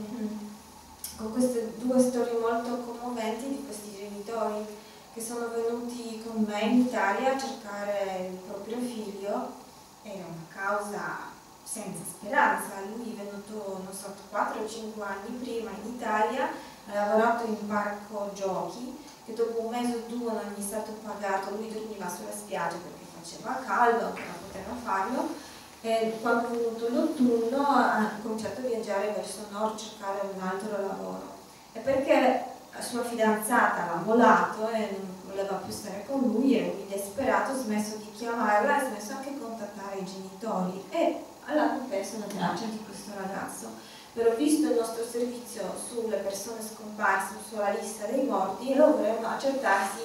con queste due storie molto commoventi di questi genitori che sono venuti con me in Italia a cercare il proprio figlio. Era una causa senza speranza. Lui è venuto, non so, 4 o 5 anni prima in Italia, ha lavorato in parco giochi, che dopo un mese o due non gli è stato pagato, lui dormiva sulla spiaggia perché faceva caldo, ancora poteva farlo e quando è venuto l'autunno ha cominciato a viaggiare verso nord cercare un altro lavoro. E perché la sua fidanzata l'ha mollato e non voleva più stare con lui e lui disperato ha smesso di chiamarla e ha smesso anche di contattare i genitori e hanno perso la traccia di questo ragazzo. Però visto il nostro servizio sulle persone scomparse sulla lista dei morti loro volevano accertarsi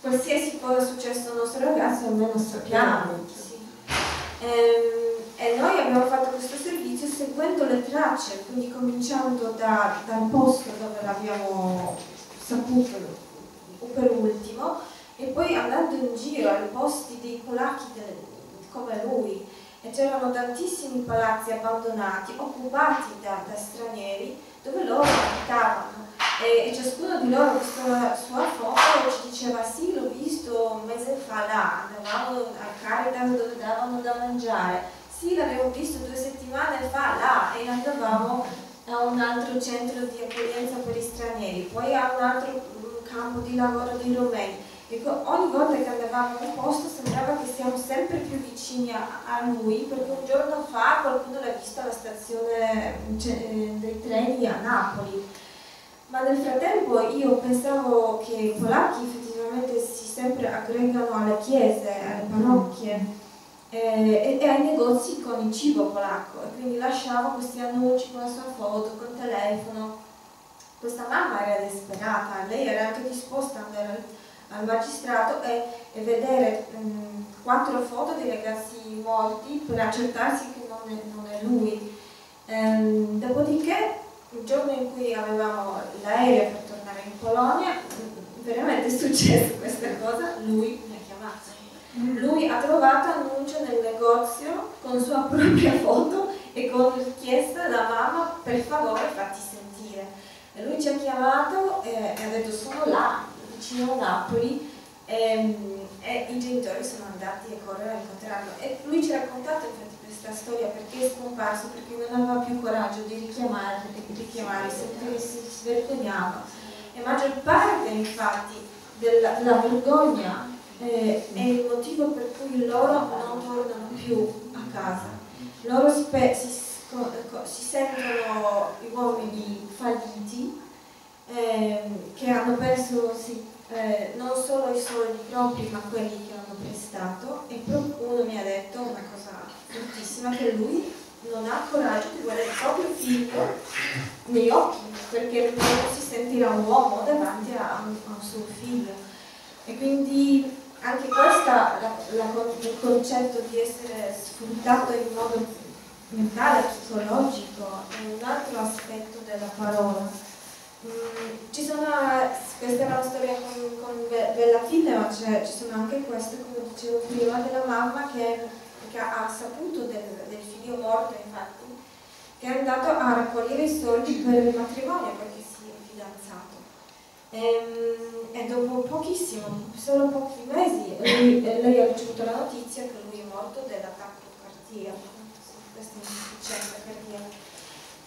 qualsiasi cosa è successo al nostro ragazzo almeno sappiamo e noi abbiamo fatto questo servizio seguendo le tracce, quindi cominciando da, dal posto dove l'abbiamo saputo per ultimo e poi andando in giro ai posti dei polacchi de, come lui e c'erano tantissimi palazzi abbandonati, occupati da, da stranieri dove loro abitavano e, ciascuno di loro visto la sua foto ci diceva sì l'ho visto un mese fa là, andavamo a Caritas dove davano da mangiare, sì l'avevo visto due settimane fa là e andavamo a un altro centro di accoglienza per gli stranieri, poi a un altro mm, campo di lavoro dei romeni. Ecco, ogni volta che andavamo in un posto sembrava che siamo sempre più vicini a, a lui perché un giorno fa qualcuno l'ha visto alla stazione cioè, dei treni a Napoli ma nel frattempo io pensavo che i polacchi effettivamente si sempre aggregano alle chiese, alle parrocchie eh, e, e, ai negozi con il cibo polacco e quindi lasciavo questi annunci con la sua foto, col telefono. Questa mamma era disperata, lei era anche disposta ad andare al, magistrato e, e vedere mh, mm, quattro foto di ragazzi morti per accertarsi che non è, non è lui. Ehm, dopodiché il giorno in cui avevamo l'aereo per tornare in Polonia, veramente è successa questa cosa, lui mi ha chiamato. Lui ha trovato annuncio nel negozio con sua propria foto e con richiesta da mamma per favore fatti sentire. E lui ci ha chiamato e, ha detto sono là, vicino a Napoli, e, ehm, e i genitori sono andati a correre a incontrarlo. E lui ci ha raccontato infatti questa storia perché è scomparso, perché non aveva più coraggio di richiamare, di richiamare, si, si, si vergognava. E maggior parte infatti della, della vergogna eh, è il motivo per cui loro non tornano più a casa. Loro si, si sentono uomini falliti eh, che hanno perso sì, eh, non solo i soldi propri ma quelli che hanno prestato e uno mi ha detto una cosa fortissima che lui non ha coraggio di guardare il proprio figlio negli occhi perché non si sentirà un uomo davanti a, a un suo figlio e quindi anche questo il concetto di essere sfruttato in modo mentale, psicologico è un altro aspetto della parola. Mm, ci sono, questa è una storia con, con Bella Figlia, ma ci sono anche queste, come dicevo prima, della mamma che, che ha saputo del, del, figlio morto, infatti, che è andato a raccogliere i soldi per il matrimonio perché si è fidanzato. E, ehm, e dopo pochissimo, solo pochi mesi, lui, lei ha ricevuto la notizia che lui è morto dell'attacco cardiaco questa inefficienza cardiaca.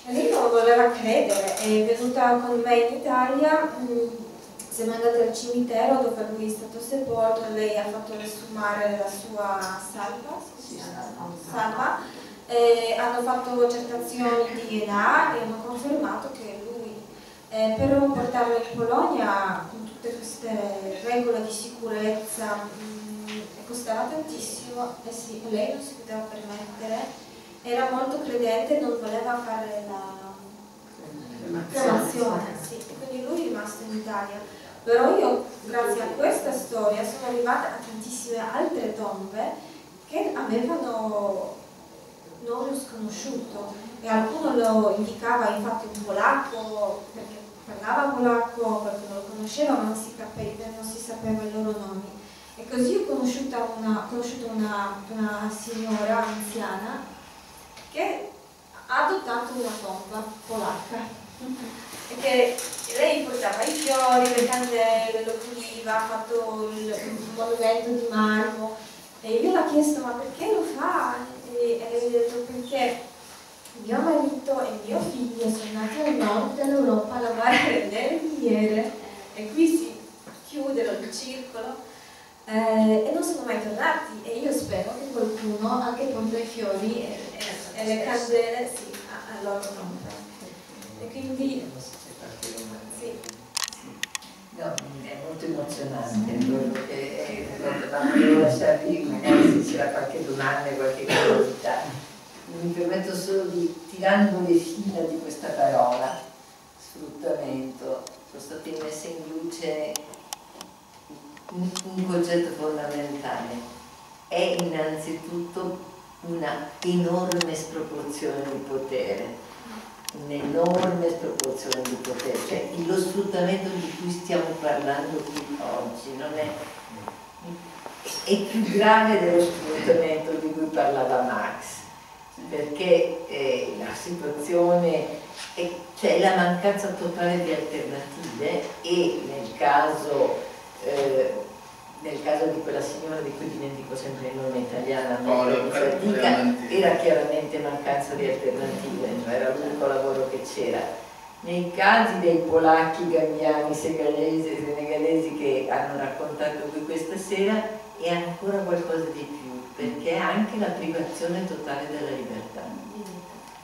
Lei non voleva credere, è venuta con me in Italia, mm, siamo andati al cimitero dove lui è stato sepolto, lei ha fatto riesumare la sua salva, salva e hanno fatto accettazioni di DNA e hanno confermato che lui, eh, per portarlo in Polonia con tutte queste regole di sicurezza, mh, mm, costava tantissimo e sì, lei non si poteva permettere era molto credente e non voleva fare la cremazione, sì. quindi lui è rimasto in Italia. Però io, grazie a questa storia, sono arrivata a tantissime altre tombe che avevano nome sconosciuto e qualcuno lo indicava infatti un polacco perché parlava polacco, qualcuno lo conosceva ma non si, capiva, non si sapeva i loro nomi. E così ho conosciuto una, una, una signora anziana che ha adottato una tomba polacca. Che lei portava i fiori, le candele, lo puliva, ha fatto il monumento di marmo. E io l'ho chiesto ma perché lo fa? E, e lei ha detto perché mio marito e mio figlio sono nati al nord dell'Europa a lavorare nelle miniere. E qui si chiude il circolo eh, e non sono mai tornati. E io spero che qualcuno anche porta i fiori e, e, e le candele sì, a, loro nome. E quindi sì. No, è molto emozionante quello che ma volevo lasciarvi magari se c'era qualche domanda, qualche curiosità. Mi permetto solo di, tirando le fila di questa parola, sfruttamento, sono state messe in luce un concetto fondamentale. È innanzitutto una enorme sproporzione di potere, un'enorme sproporzione di potere, cioè lo sfruttamento di cui stiamo parlando qui oggi non è, è più grave dello sfruttamento di cui parlava Max, perché eh, la situazione è, cioè la mancanza totale di alternative e nel caso eh, nel caso di quella signora di cui dimentico sempre il nome italiano, oh, fatica, era chiaramente mancanza di alternative, cioè era l'unico lavoro che c'era. Nei casi dei polacchi, gambiani, segalesi, senegalesi che hanno raccontato qui questa sera è ancora qualcosa di più, perché è anche la privazione totale della libertà.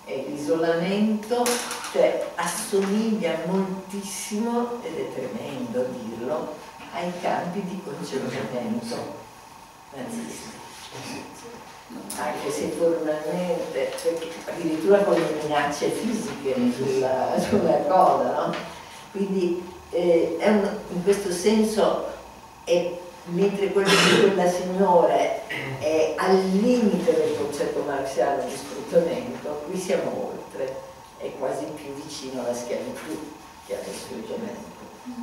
E l'isolamento cioè, assomiglia moltissimo, ed è tremendo dirlo, ai campi di concentramento nazisti. Anche se formalmente, addirittura con le minacce fisiche sulla, sulla cosa, no? Quindi eh, un, in questo senso, è, mentre quello di quella signora è al limite del concetto marxiano di sfruttamento, qui siamo oltre, è quasi più vicino alla schiavitù che allo sfruttamento,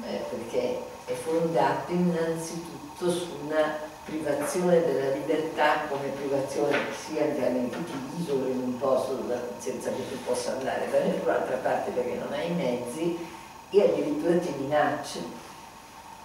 eh, perché è fondato innanzitutto su una privazione della libertà come privazione sia di tu ti isoli in un posto senza che tu possa andare da nessun'altra parte perché non hai i mezzi e addirittura ti minacci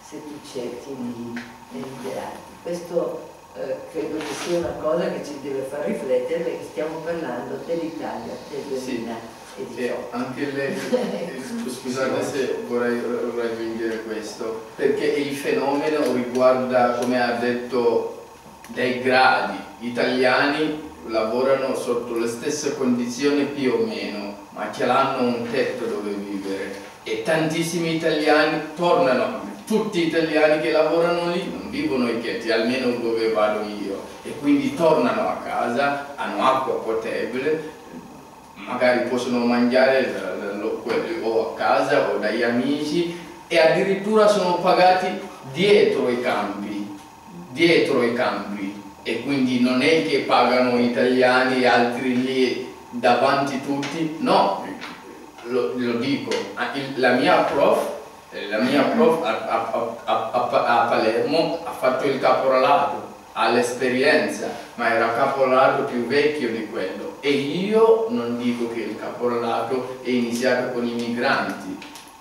se tu cerchi di, liberarti. Questo eh, credo che sia una cosa che ci deve far riflettere perché stiamo parlando dell'Italia del 2010. E anche lei, scusate se vorrei raggiungere questo, perché il fenomeno riguarda, come ha detto, dei gradi. italiani lavorano sotto le stesse condizioni più o meno, ma ce l'hanno un tetto dove vivere e tantissimi italiani tornano, tutti italiani che lavorano lì non vivono in Chieti, almeno dove vado io, e quindi tornano a casa, hanno acqua potabile, magari possono mangiare o a casa o dagli amici e addirittura sono pagati dietro i campi, dietro i campi. E quindi non è che pagano italiani e altri lì davanti tutti, no, lo, lo dico, la mia prof, la mia prof a, a, a, a Palermo ha fatto il caporalato, ha l'esperienza, ma era caporalato più vecchio di quello. E io non dico che il caporalato è iniziato con i migranti,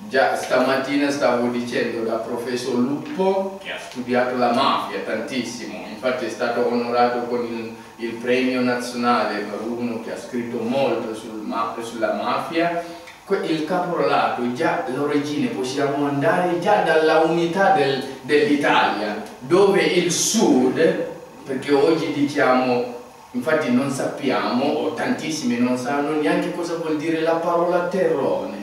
Già stamattina stavo dicendo da professor Lupo che ha studiato la mafia tantissimo, infatti è stato onorato con il, il premio nazionale per uno che ha scritto molto sul, sulla mafia, il caporalato, già l'origine, possiamo andare già dalla unità del, dell'Italia, dove il sud, perché oggi diciamo, infatti non sappiamo, o tantissimi non sanno neanche cosa vuol dire la parola terrone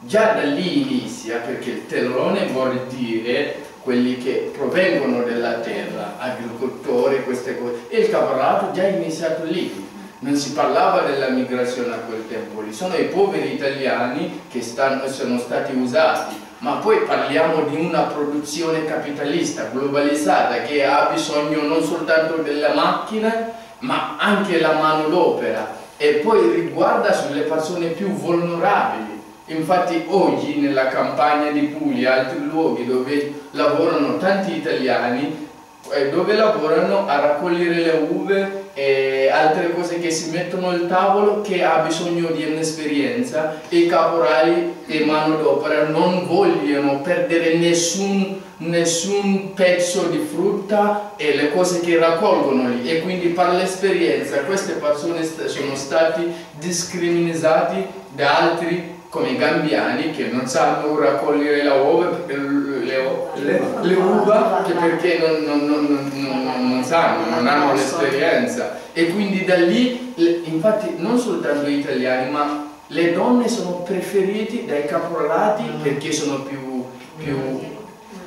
Già da lì inizia, perché il terrone vuol dire quelli che provengono dalla terra, agricoltori, queste cose, e il caporalato già è iniziato lì. Non si parlava della migrazione a quel tempo lì, sono i poveri italiani che stanno, sono stati usati, ma poi parliamo di una produzione capitalista, globalizzata, che ha bisogno non soltanto della macchina, ma anche la manodopera. E poi riguarda sulle persone più vulnerabili. Infatti oggi nella campagna di Puglia altri luoghi dove lavorano tanti italiani, eh, dove lavorano a raccogliere le uve e altre cose che si mettono al tavolo che ha bisogno di un'esperienza e i caporali e manodopera non vogliono perdere nessun, nessun pezzo di frutta e le cose che raccolgono lì. E quindi per l'esperienza queste persone sono stati discriminate da altri come i gambiani che non sanno raccogliere la uova, le, le, le uva perché non, non, non, non, sanno, non hanno l'esperienza. E quindi da lì, infatti non soltanto gli italiani ma le donne sono preferite dai caporalati perché sono più, più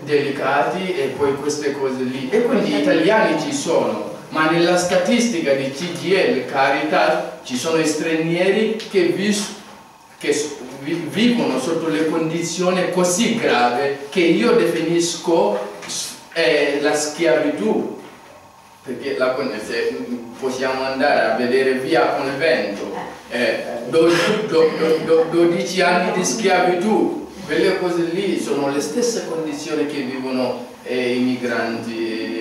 delicati e poi queste cose lì. E quindi gli italiani ci sono ma nella statistica di CGL Caritas ci sono stranieri che, vis, che vivono sotto le condizioni così gravi che io definisco eh, la schiavitù. Perché la, se possiamo andare a vedere via con il vento eh, 12, do, do, 12 anni di schiavitù quelle cose lì sono le stesse condizioni che vivono eh, i migranti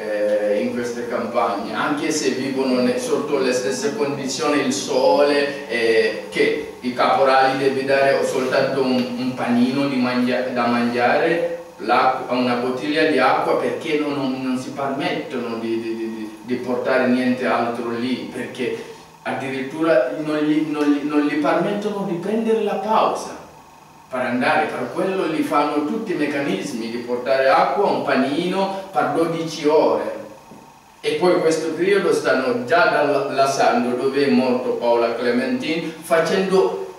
eh, in queste campagne anche se vivono sotto le stesse condizioni il sole eh, che i caporali devi dare soltanto un, un panino mangia, da mangiare, una bottiglia di acqua perché non, non, non si permettono di, di, di, portare niente altro lì, perché addirittura non gli, non, gli, non gli permettono di prendere la pausa per andare, per quello li fanno tutti i meccanismi di portare acqua, un panino per 12 ore. E poi questo periodo stanno già lasciando dove è morto Paola Clementin facendo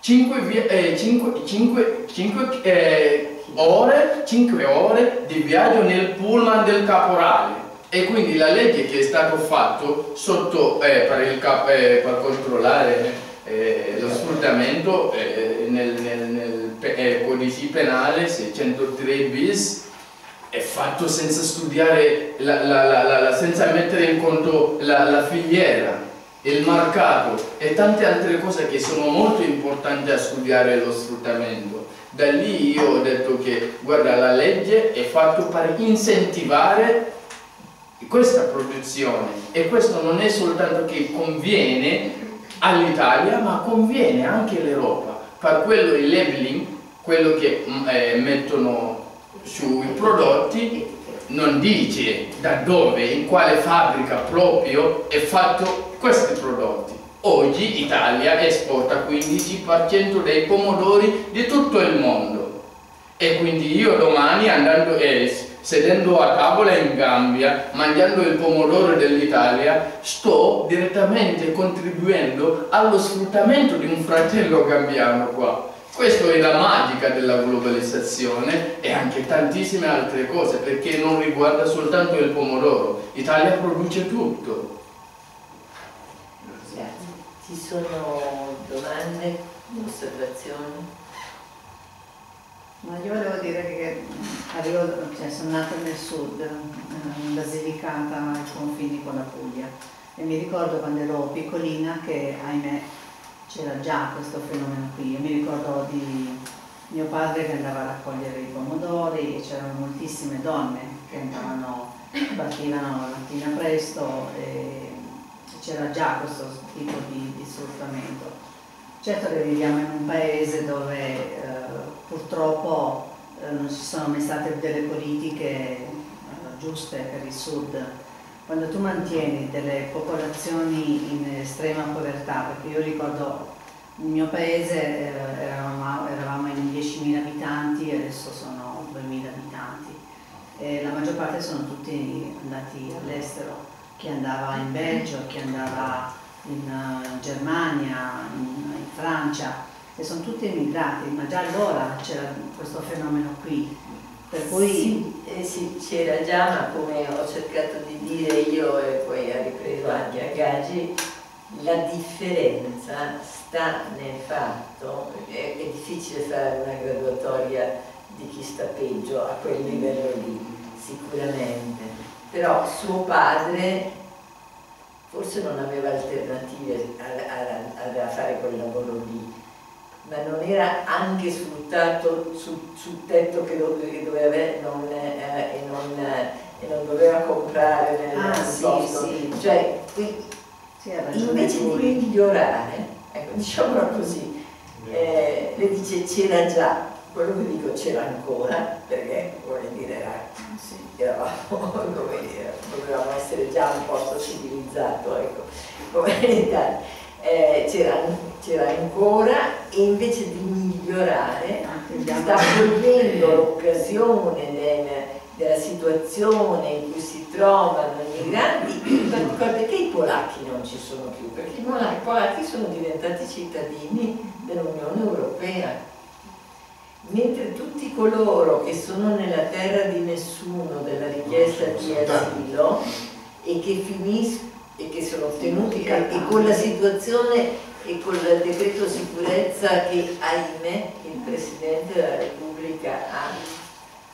5, eh, 5, 5, 5 eh, ore, 5 ore di viaggio nel pullman del caporale. E quindi la legge che è stata fatta sotto, eh, per, il, eh, per, controllare eh, lo sfruttamento eh, nel, nel, nel codice penale 603 bis è fatto senza studiare, la, la, la, senza mettere in conto la, filiera, il mercato e tante altre cose che sono molto importanti a studiare lo sfruttamento. Da lì io ho detto che guarda la legge è fatta per incentivare questa produzione e questo non è soltanto che conviene all'Italia ma conviene anche all'Europa. Per quello il labeling, quello che mm, eh, mettono sui prodotti non dice da dove, in quale fabbrica proprio è fatto questi prodotti. Oggi Italia esporta 15% dei pomodori di tutto il mondo e quindi io domani andando eh, sedendo a tavola in Gambia, mangiando il pomodoro dell'Italia, sto direttamente contribuendo allo sfruttamento di un fratello gambiano qua. Questa è la magica della globalizzazione e anche tantissime altre cose, perché non riguarda soltanto il pomodoro. L'Italia produce tutto. Grazie. Ci sono domande, osservazioni? Ma io volevo dire che arrivo, cioè, sono nata nel sud, in Basilicata ai confini con la Puglia e mi ricordo quando ero piccolina che ahimè c'era già questo fenomeno qui. Io mi ricordo di mio padre che andava a raccogliere i pomodori e c'erano moltissime donne che andavano, partivano la mattina presto e c'era già questo tipo di, di sfruttamento. Certo che viviamo in un paese dove eh, purtroppo eh, non ci sono mai state delle politiche eh, giuste per il sud. Quando tu mantieni delle popolazioni in estrema povertà, perché io ricordo il mio paese eh, eravamo, eravamo in 10.000 abitanti e adesso sono 2.000 abitanti. E la maggior parte sono tutti andati all'estero, chi andava in Belgio, chi andava in uh, Germania, in, in Francia e sono tutti immigrati, ma già allora c'era questo fenomeno qui. Per cui sì, eh sì, c'era già, ma come ho cercato di dire io e poi ha ripreso anche Agagi, la differenza sta nel fatto, è, è difficile fare una graduatoria di chi sta peggio a quel livello lì, sicuramente, però suo padre forse non aveva alternative a, a, a fare quel lavoro lì, ma non era anche sfruttato sul, sul tetto che doveva avere non, eh, e, non, e, non, doveva comprare nel ah. Sì, sì. Cioè, qui, sì, invece di migliorare, ecco, diciamolo così, eh, le dice c'era già, quello che dico c'era ancora, perché vuole dire eravamo, dovevamo essere già un posto civilizzato, ecco, come in Italia eh, c'era ancora e invece di migliorare sta cogliendo l'occasione del, della situazione in cui si trovano i migranti, perché i polacchi non ci sono più? Perché i polacchi sono diventati cittadini dell'Unione Europea. Mentre tutti coloro che sono nella terra di nessuno della richiesta di asilo e che finiscono e che sono ottenuti e, e con la situazione e con il decreto sicurezza che ahimè il Presidente della Repubblica ha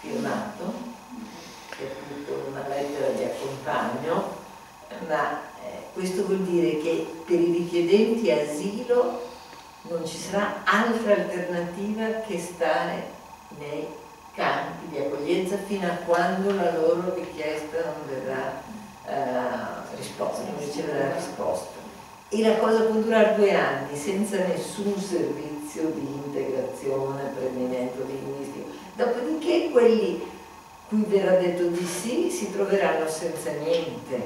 firmato, che appunto una lettera di accompagno, ma eh, questo vuol dire che per i richiedenti asilo non ci sarà altra alternativa che stare nei campi di accoglienza fino a quando la loro richiesta non verrà eh, risposta, non riceverà risposta. E la cosa può durare due anni senza nessun servizio di integrazione, apprendimento linguistico. Dopodiché quelli cui verrà detto di sì si troveranno senza niente,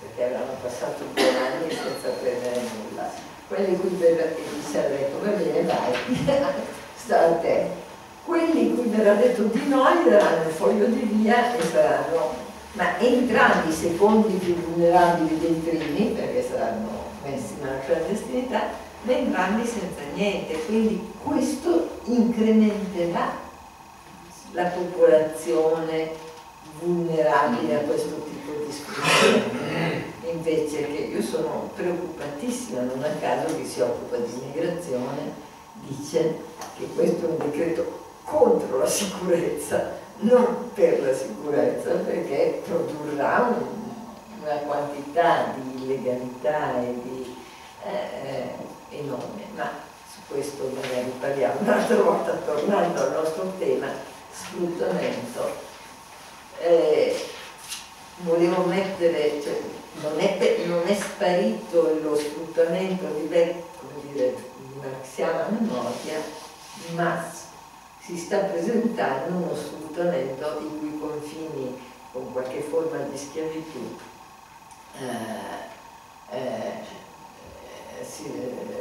perché avranno passato due anni senza prendere nulla. Quelli cui verrà, detto va bene vai, sta a te. Quelli cui verrà detto di no gli daranno il foglio di via e saranno ma entrambi i secondi più vulnerabili dei primi, perché saranno messi nella clandestinità, ma entrambi senza niente, quindi questo incrementerà la popolazione vulnerabile a questo tipo di sfruttamento. Invece che io sono preoccupatissima, non a caso chi si occupa di immigrazione dice che questo è un decreto contro la sicurezza non per la sicurezza, perché produrrà un, una quantità di illegalità e di eh, enorme, ma su questo magari parliamo un'altra volta tornando al nostro tema, sfruttamento. Eh, volevo mettere, cioè, non, è, non, è, sparito lo sfruttamento livello, come dire, di marxiana memoria, ma si sta presentando uno sfruttamento i cui confini con qualche forma di schiavitù eh, eh, si,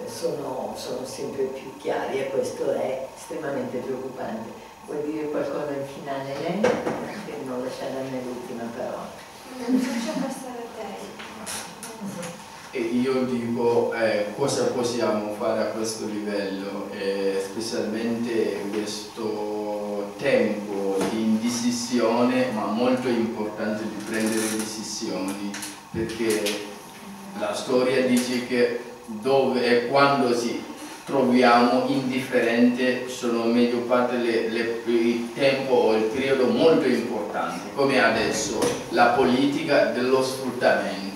sono, sono sempre più chiari e questo è estremamente preoccupante. Vuoi dire qualcosa in finale lei? Per non lasciare a me l'ultima parola. Non faccio passare a te. E io dico eh, cosa possiamo fare a questo livello, eh, specialmente questo tempo di indecisione, ma molto importante di prendere decisioni, perché la storia dice che dove e quando si troviamo indifferente sono meglio parte le, le, il tempo o il periodo molto importante, come adesso la politica dello sfruttamento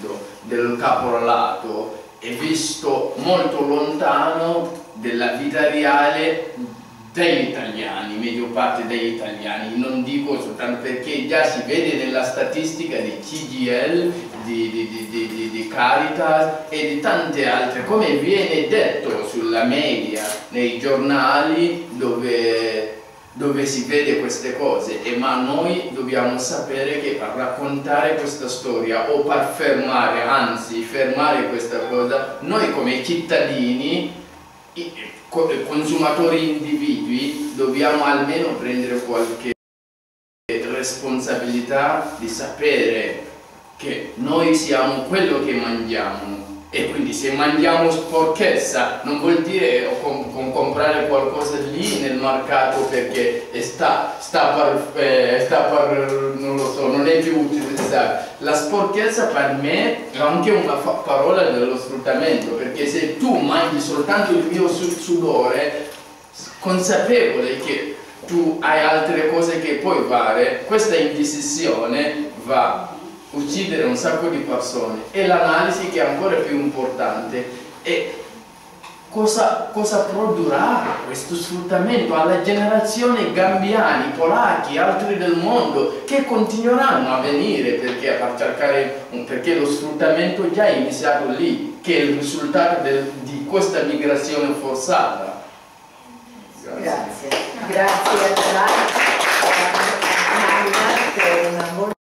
del caporalato è visto molto lontano della vita reale degli italiani, meglio parte degli italiani, non dico soltanto perché già si vede nella statistica di CGL, di, di, di, di, Caritas e di tante altre, come viene detto sulla media, nei giornali dove dove si vede queste cose, e ma noi dobbiamo sapere che per raccontare questa storia o per fermare, anzi fermare questa cosa, noi come cittadini, consumatori individui, dobbiamo almeno prendere qualche responsabilità di sapere che noi siamo quello che mangiamo e quindi se mangiamo sporchezza non vuol dire con, con comprare qualcosa lì nel mercato perché sta, sta, per, eh, sta per, non lo so, non è più utilizzabile. La sporchezza per me è anche una parola dello sfruttamento perché se tu mangi soltanto il mio sudore consapevole che tu hai altre cose che puoi fare, questa indecisione va uccidere un sacco di persone e l'analisi che è ancora più importante è cosa, cosa produrrà questo sfruttamento alla generazione gambiani, polacchi, altri del mondo che continueranno a venire perché, a cercare, perché lo sfruttamento già è iniziato lì che è il risultato del, di questa migrazione forzata. Grazie. Grazie, grazie a te.